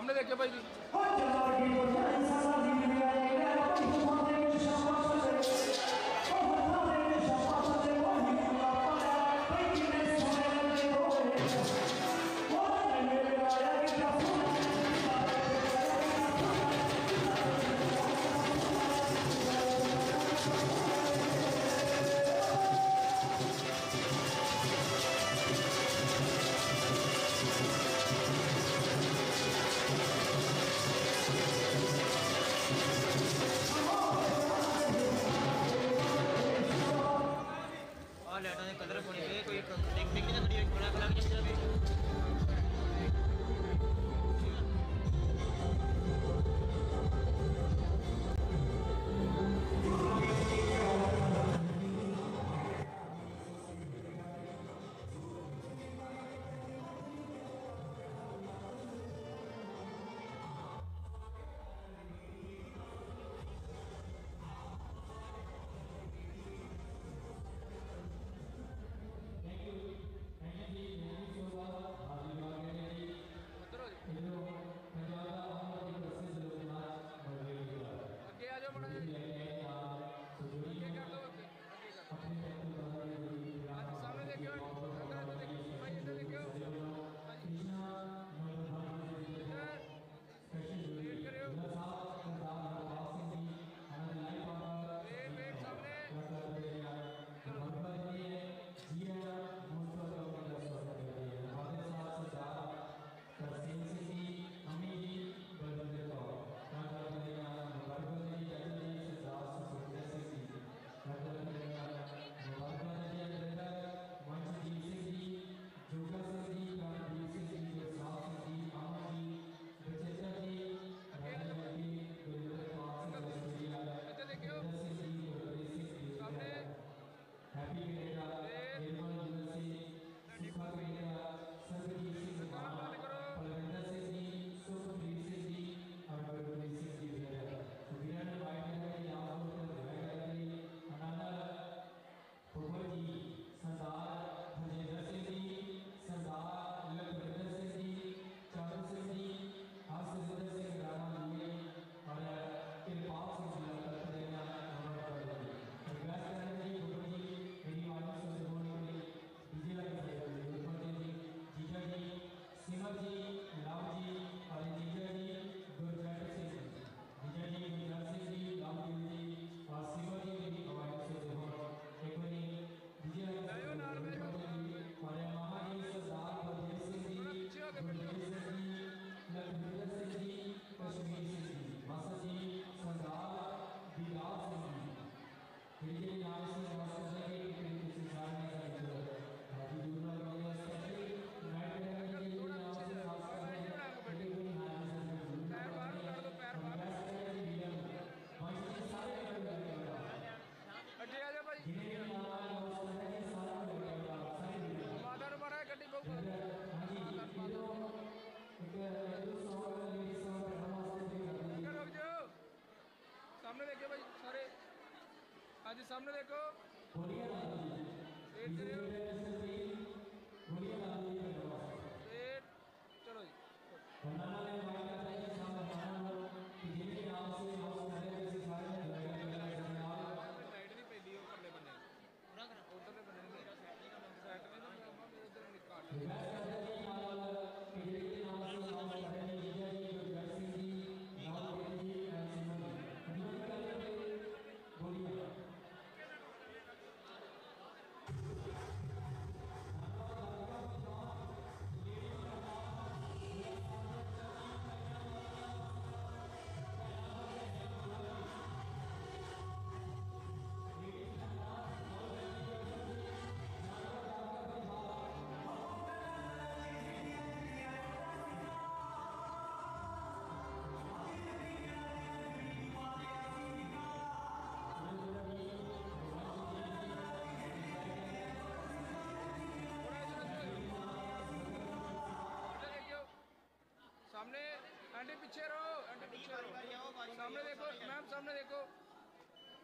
सामने देखिए भाई। जी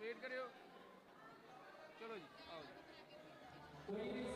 ਵੇਟ ਕਰਿਓ ਚਲੋ ਜੀ ਆਓ ਜੀ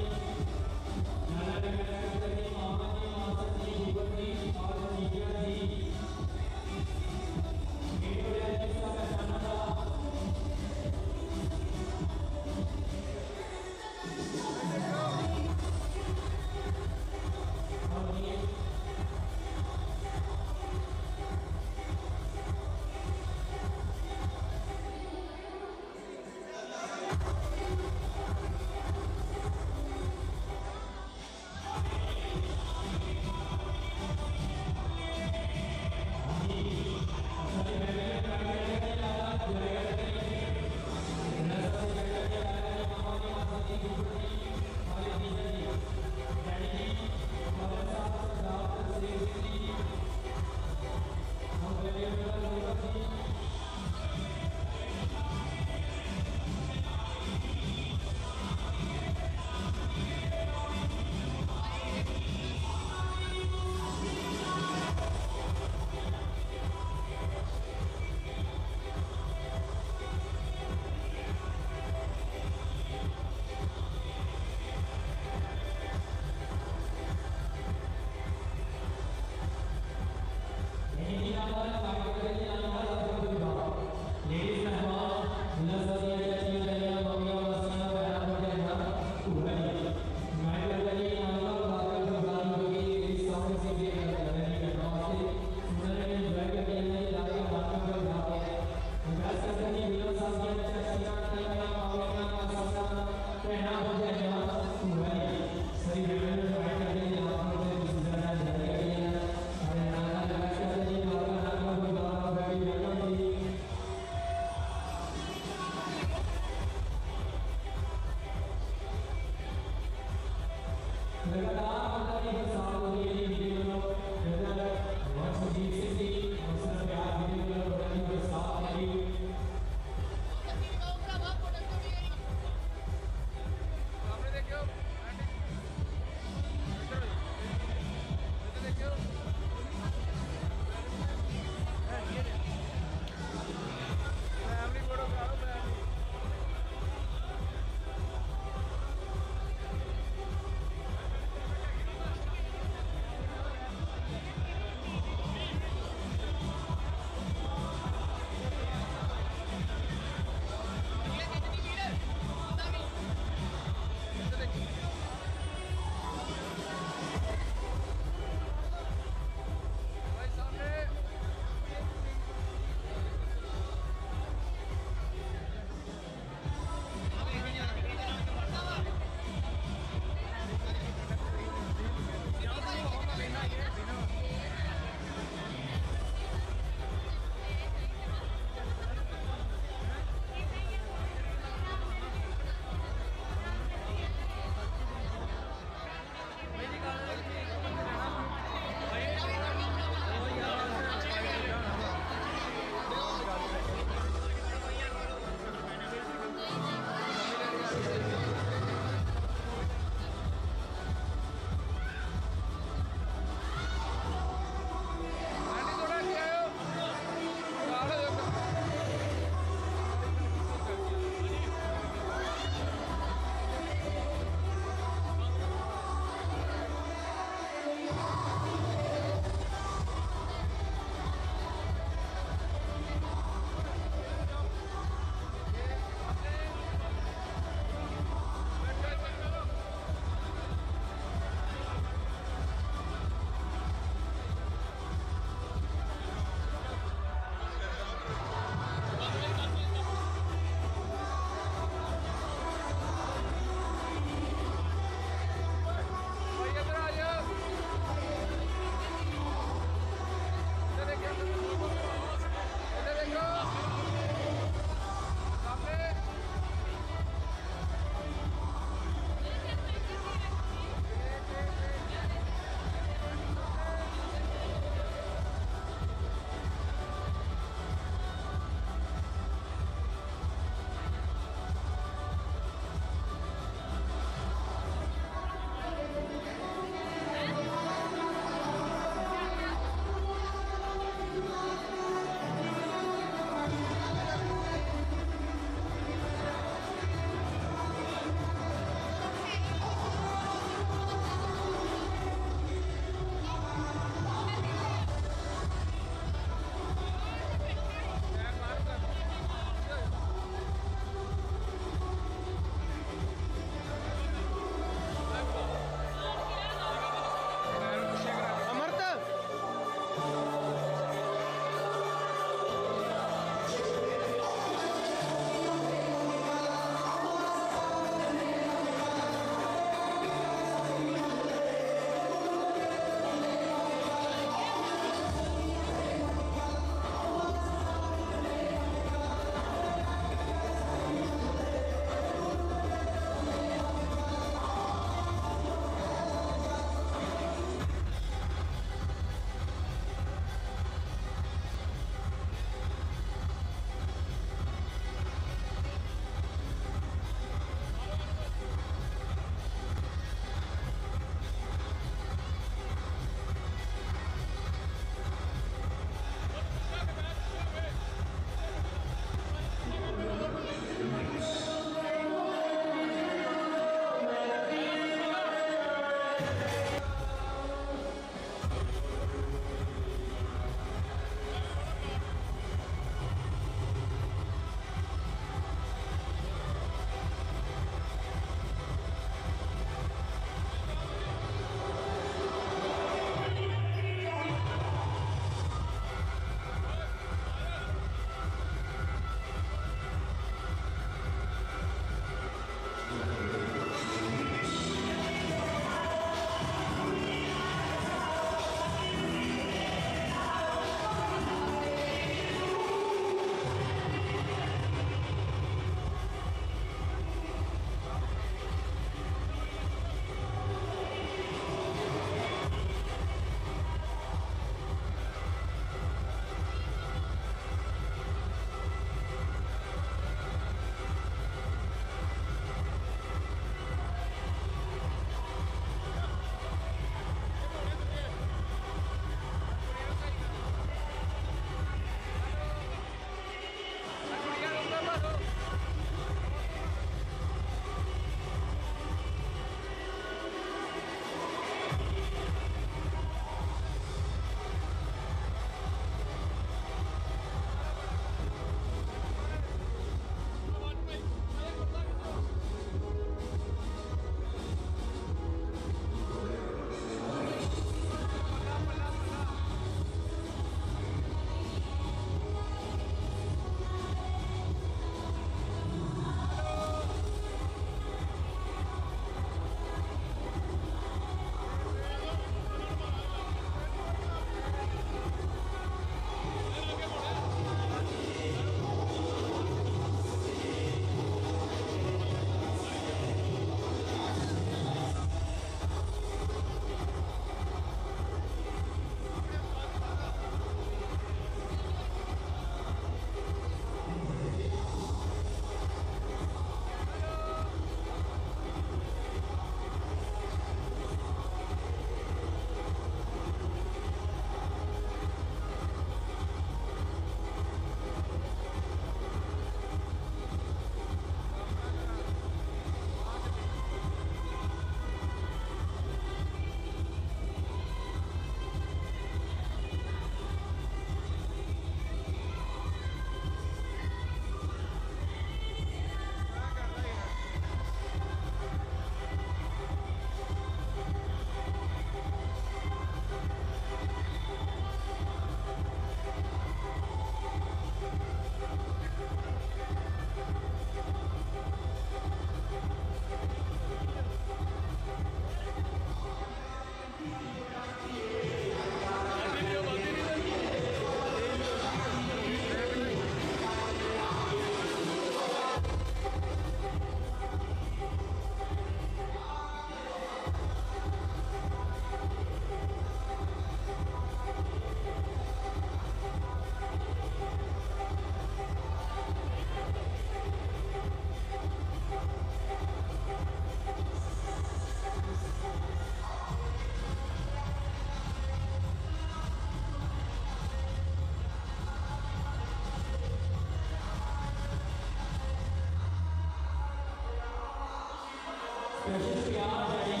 कोशिश की आज जाएगी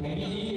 Maybe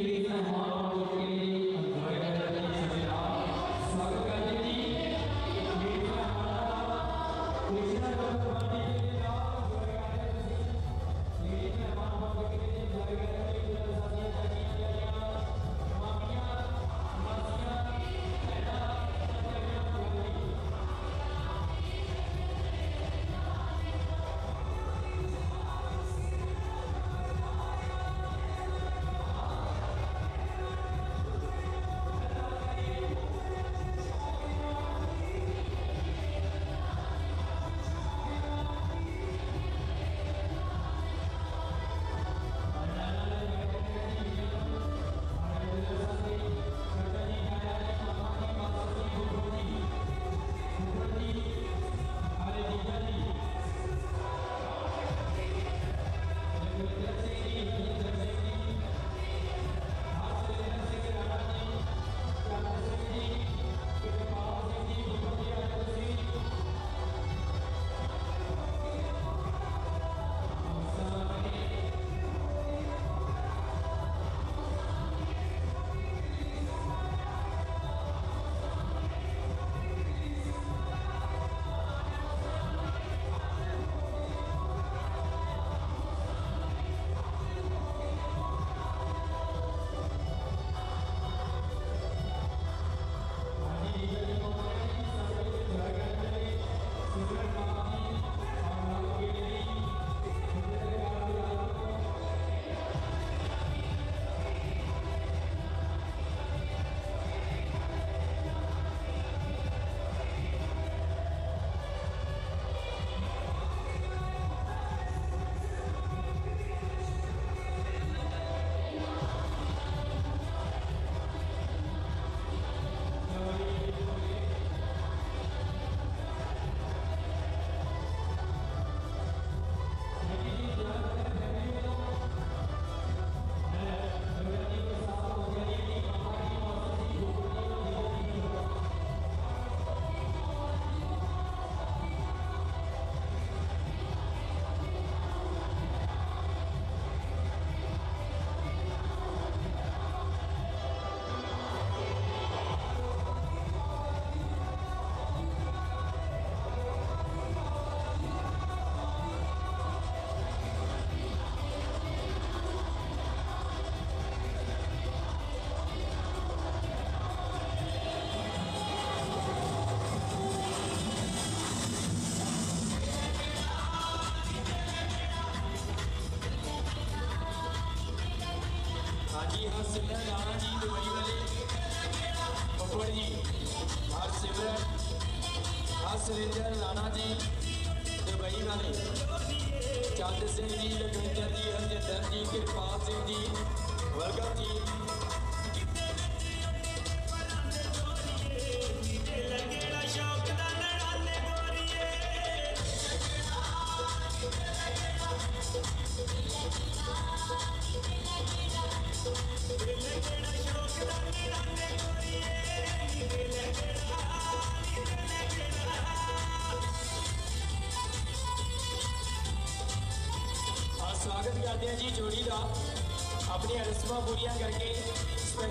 Señor.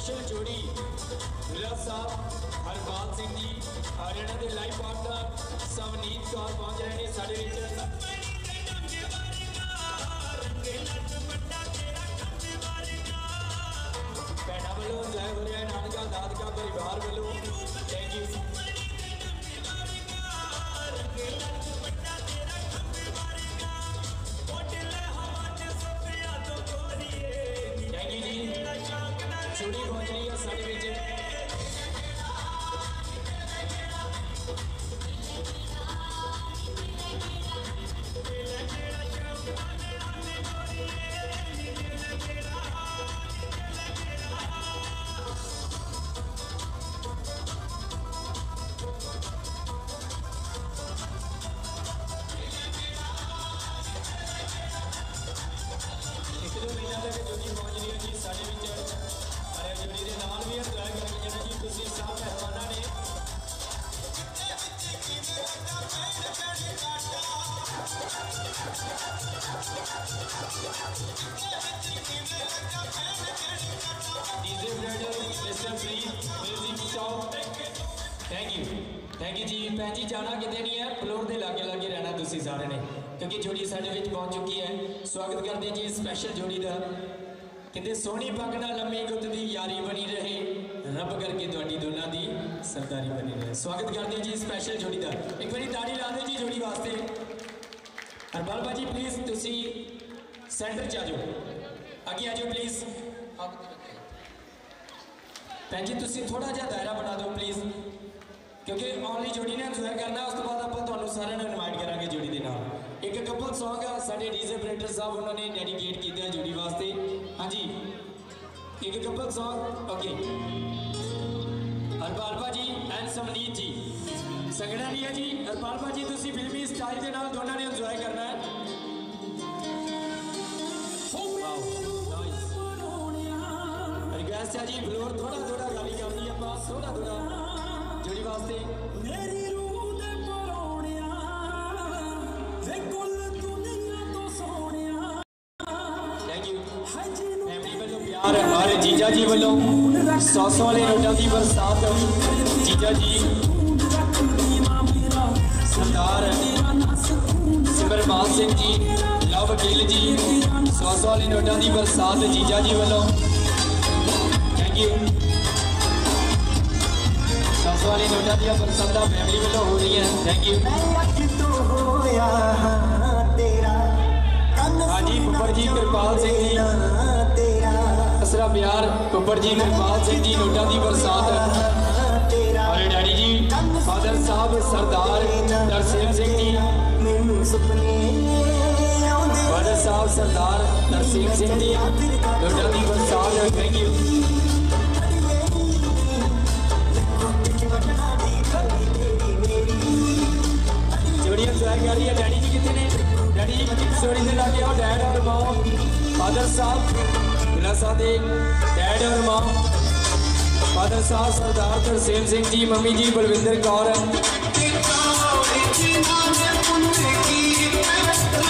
स्पेशल जोड़ी। रस साहब हरपाल सिंह जी हरियाणा के लाइव पार्टनर सवनीत कौर पहुँच रहे हैं साढ़े ਹਾਂ ਜੀ ਸਪੈਸ਼ਲ ਜੋੜੀ ਦਾ ਕਿਤੇ ਸੋਹਣੀ ਪੱਗ ਨਾਲ ਲੰਮੀ ਗੁੱਤ ਦੀ ਯਾਰੀ ਬਣੀ ਰਹੇ ਰੱਬ ਕਰਕੇ ਤੁਹਾਡੀ ਦੋਨਾਂ ਦੀ ਸਰਦਾਰੀ ਬਣੀ ਰਹੇ ਸਵਾਗਤ ਕਰਦੇ ਹਾਂ ਜੀ ਸਪੈਸ਼ਲ ਜੋੜੀ ਦਾ ਇੱਕ ਵਾਰੀ ਤਾੜੀ ਲਾ ਦਿਓ ਜੀ ਜੋੜੀ ਵਾਸਤੇ ਹਰਬਾਲ ਬਾਜੀ ਪਲੀਜ਼ ਤੁਸੀਂ ਸੈਂਟਰ ਚ ਆ ਜਾਓ ਅੱਗੇ ਆ ਜਾਓ ਪਲੀਜ਼ ਭੈਣ ਜੀ ਤੁਸੀਂ ਥੋੜਾ ਜਿਹਾ ਦਾਇਰਾ ਬਣਾ ਦਿਓ ਪਲੀਜ਼ ਕਿਉਂਕਿ ਓਨਲੀ ਜੋੜੀ ਨੇ ਇੰਜੋਏ ਕਰਨਾ ਉਸ ਤੋਂ ਬਾਅਦ ਆਪਾਂ ਤੁਹਾਨੂੰ ਸਾਰਿਆਂ ਨੂੰ ਇਨਵਾਈਟ ਕਰਾਂਗੇ ਜੋੜੀ ਦੇ ਨਾਲ ਇੱਕ ਕਪਲ Song ਆ ਸਾਡੇ ਡੀਜੇ ਆਪਰੇਟਰ ਸਾਹਿਬ ਉਹਨਾਂ ਨੇ ਡੈਡੀਕੇਟ ਕੀਤਾ ਹੈ ਜੋੜੀ ਵਾਸਤੇ ਹਾਂਜੀ ਇੱਕ ਕਪਲ Song ਓਕੇ ਹਰਪਾਲ ਭਾਜੀ ਐਂਡ ਸਮਨੀਤ ਜੀ ਸੰਗੜਾ ਨਹੀਂ ਹੈ ਜੀ ਹਰਪਾਲ ਭਾਜੀ ਤੁਸੀਂ ਫਿਲਮੀ ਸਟਾਈਲ ਦੇ ਨਾਲ ਦੋਨਾਂ ਨੇ ਇੰਜੋਏ ਕਰਨਾ ਹੈ ਰਿਕਵੈਸਟ ਹੈ ਜੀ ਫਲੋਰ ਥੋੜਾ ਥੋੜਾ ਗਾਲੀ ਕਰਦੀ ਆਪਾਂ ਥੋੜਾ ਥੋੜਾ ਜੋੜੀ ਵਾਸਤੇ ਮੇਰੀ ਜੀਜਾ ਜੀ ਵੱਲੋਂ ਸੌ ਸੌ ਵਾਲੇ ਨੋਟਾਂ ਦੀ ਬਰਸਾਤ ਜੀਜਾ ਜੀ ਸਰਦਾਰ ਸਿਮਰਪਾਲ ਸਿੰਘ ਜੀ ਲਵ ਗਿੱਲ ਜੀ ਸੌ ਸੌ ਵਾਲੇ ਨੋਟਾਂ ਦੀ ਬਰਸਾਤ ਜੀਜਾ ਜੀ ਵੱਲੋਂ ਥੈਂਕ ਯੂ ਸੌ ਸੌ ਵਾਲੇ ਨੋਟਾਂ ਦੀਆਂ ਬਰਸਾਤਾਂ ਫੈਮਿਲੀ ਵੱਲੋਂ ਹੋ ਰਹੀਆਂ ਥੈਂਕ ਯੂ ਹਾਂਜੀ ਬੱਬਰ ਜੀ ਕਿਰਪਾਲ ਸਿੰਘ ਜੀ तीसरा प्यार कुपर जी कृपाल सिंह जी नोटा की बरसात हमारे डैडी जी फादर साहब सरदार नरसिम सिंह जी फादर साहब सरदार नरसिम सिंह जी नोटा की बरसात थैंक यू डैडी जी कितने डैडी जी छोड़ी से लाके आओ डैड और माओ फादर साहब ढिल्लासा दे डैड और माँ फादर साहब सरदार तरसेम सिंह जी मम्मी जी बलविंदर कौर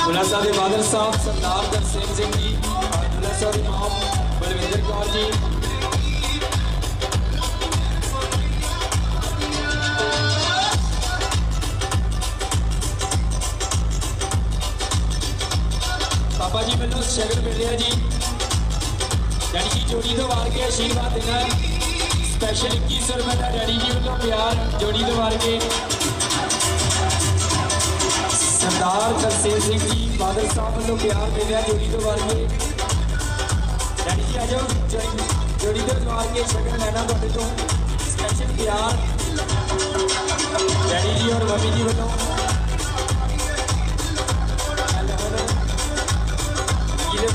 ढिल्लासा दे फादर साहब सरदार तरसेम सिंह जी और ढिल्लासा दे माँ बलविंदर कौर जी ਪਾਪਾ ਜੀ ਮੈਨੂੰ ਸ਼ਗਨ ਮਿਲਿਆ ਜੀ डैडी की जोड़ी तो मार के आशीर्वाद देना। स्पेशल इक्कीस सर मैं डैडी जी वालों प्यार, जोड़ी तो वार के। सरदार तरसेल सिंह जी, बादल साहब वालों प्यार दे जोड़ी तो वार के। डैडी जी आ जाओ जोड़ी तो वार के, शगन लैना थोड़े तो। स्पेशल प्यार। डैडी जी और मम्मी जी वालों ये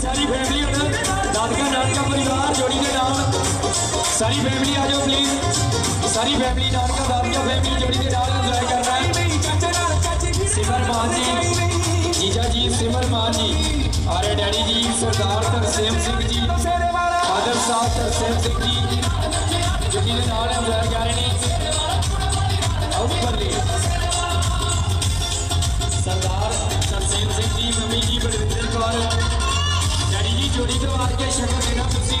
सारी फैमिली उधर नानका नानका परिवार जोड़ी के नाम सारी फैमिली आ जाओ प्लीज़ सारी फैमिली नानका फैमिली जोड़ी के नाम एंजॉय कर रहा है। सिमर मान जी। जीजा जी, सिमर मान जी हमारे डैडी जी, सरदार तरसेम सिंह जी, फादर साहब तरसेम सिंह जी जो कि नाल इंजॉय रहे हैं सरदार तरसेम सिंह जी, मम्मी जी, बलविंदर कौर, डैडी जी, जोड़ी तो करवा के शक्ल देना तुसी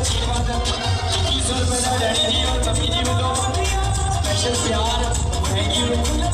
आशीर्वाद इक्कीस सौ रुपये का डैडी जी और मम्मी जी वालों स्पैशल प्यार thank you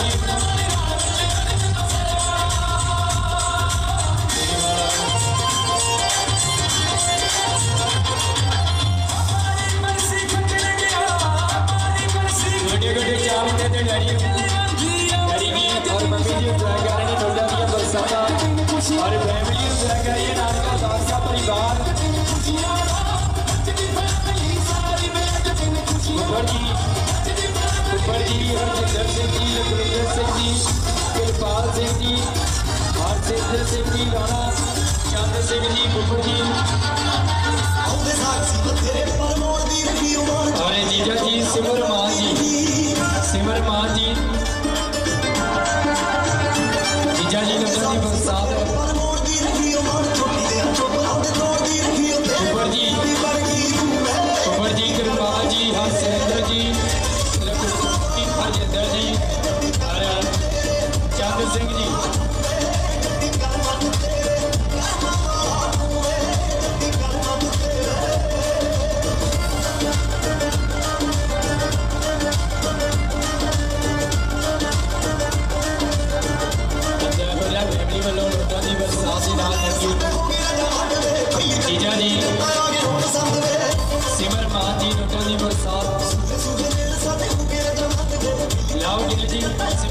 Singh ji Kirpal Singh ਜੀ ਹਰਸਿੰਦਰ ਸਿੰਘ ਜੀ ਰਾਣਾ ਚੰਦ ਸਿੰਘ ਜੀ ਗੁੱਗੂ ਜੀ। ਆਉਂਦੇ ਸਾਥੀ ਬਥੇਰੇ ਪਰਮੋੜ ਦੀ ਰੱਖੀ ਉਮਰ। ਔਰੇ ਜੀਜਾ ਜੀ ਸਿਮਰ ਮਾਨ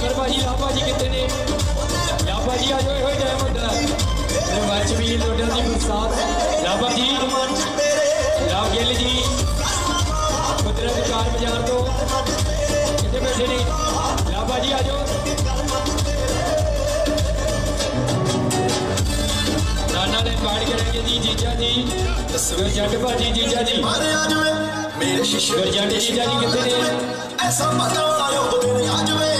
શંકરભાજી લાભાજી કીર્તને લાભાજી આજો હોય જય મોટા અને વાજપેયી લોઢાજી પ્રસાદ લાભાજી લાભ ગેલજી કુદરત કાર બજાર તો ਕਿੱਥੇ ਬੈਠੇ ਨੇ લાભાજી આજો ਨਾਨਾ ਨੇ ਪਾੜ ਕੇ ਰਹਿ ਜੀ ਜੀਜਾ ਜੀ ਸਵੇ ਜੱਟ ਭਾਜੀ ਜੀਜਾ ਜੀ ਮਾਰੇ ਆਜਵੇ ਮੇਰੇ ਸ਼ਿਸ਼ੇ ਜੱਟ ਜੀਜਾ ਜੀ ਕਿੱਥੇ ਨੇ ਐਸਾ ਮਤਾਂ ਆਇਓ ਬਦੇ ਨੇ ਆਜਵੇ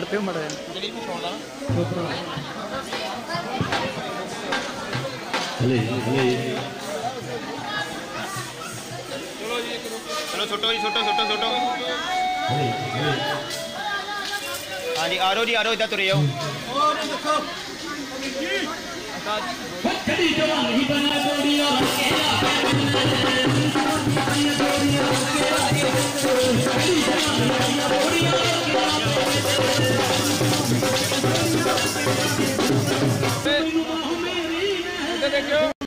साइड पे मर गए चलो छोटो जी छोटो छोटो छोटो हाँ जी आरो जी आरो इधर तुरे जाओ देखियो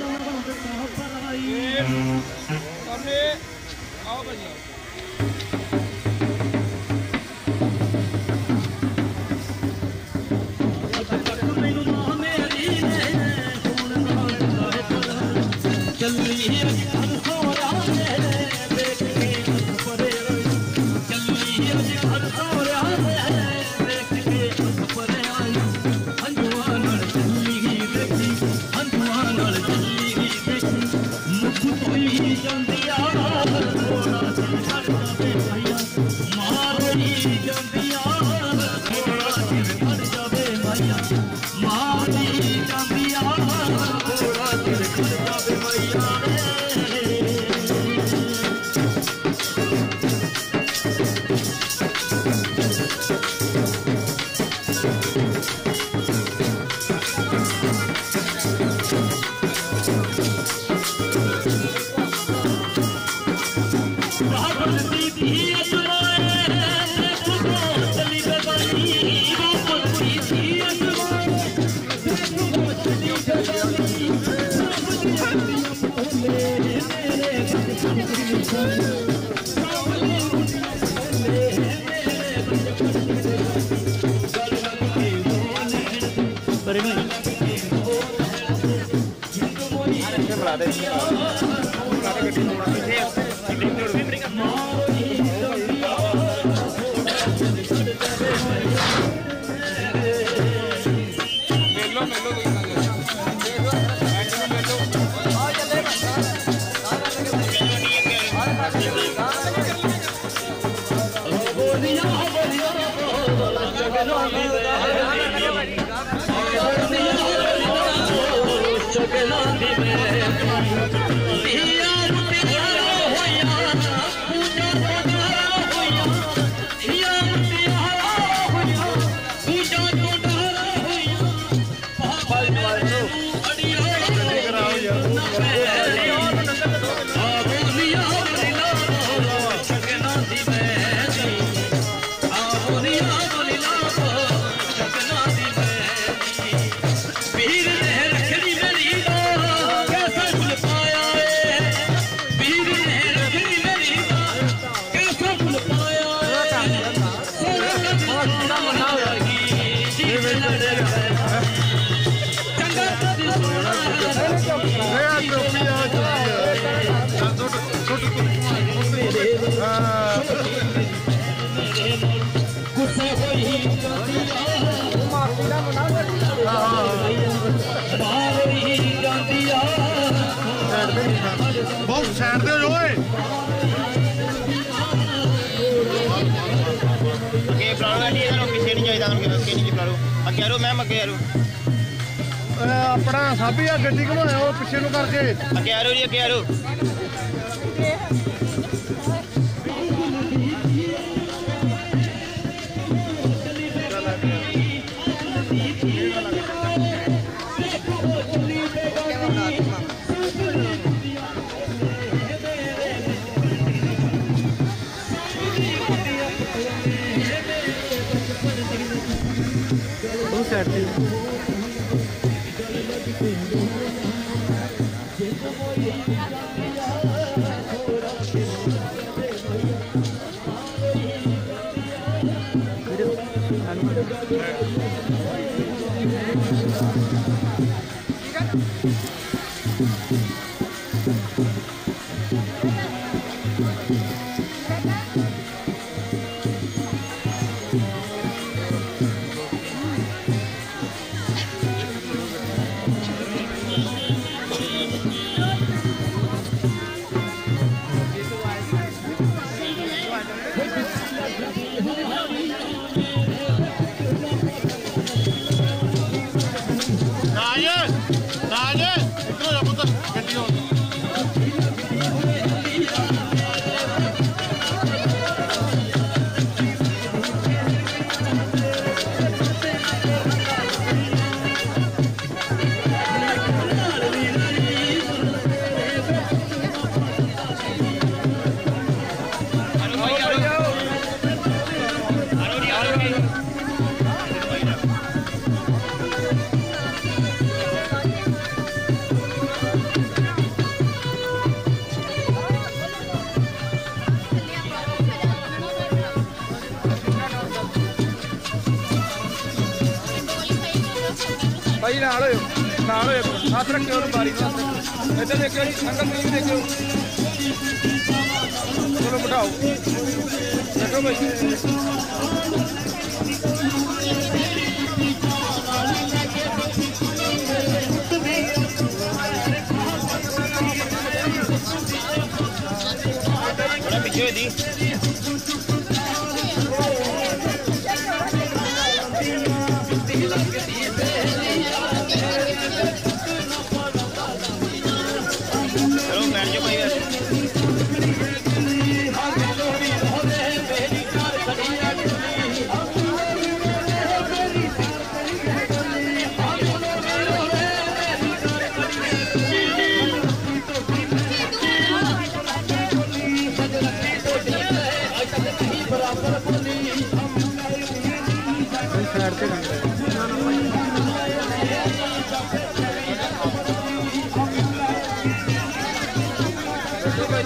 ਰੱਖਿਓ ਬਾਰੀ ਵਾਸਤੇ। ਇੱਧਰ ਦੇਖਿਓ ਜੀ ਸੰਗਤ ਨੂੰ ਦੇਖਿਓ।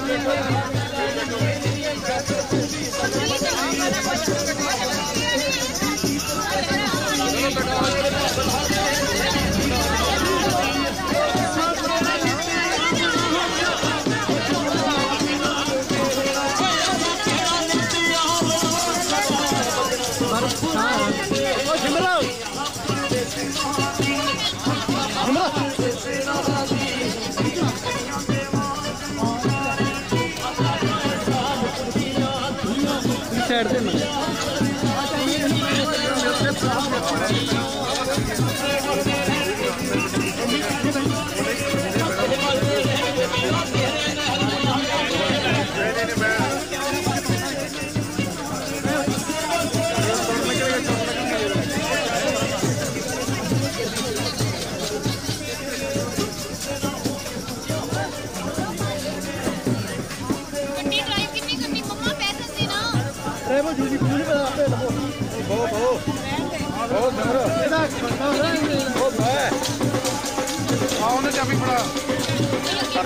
Thank you. içeride mi?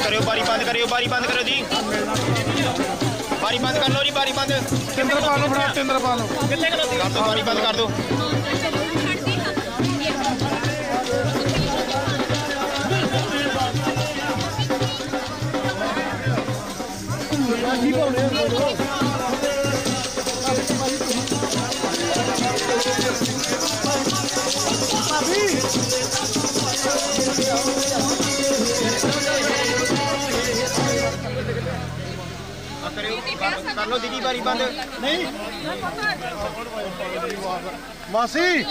करियो बारी बंद करियो बारी बंद करो जी बारी बंद कर लो जी बारी बंद केंद्र पा लो कर दो बारी बंद कर दो ठीक है ਮਾਸੀ।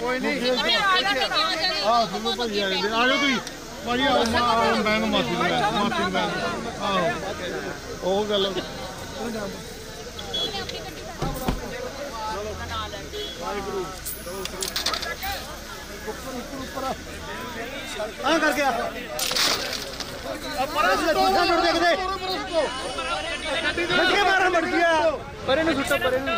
ਕੋਈ ਸੁਣੋ ਭਾਜੀ ਆ ਤੁਸੀਂ। ਭਾਜੀ ਆ ਮੈਂ ਮਾਸੀ ਨੂੰ ਮਾਸੀ ਨੂੰ ਆਹੋ। ਉਹ ਗੱਲ हाँ करके आप मर गया परे में छुट्टा परे में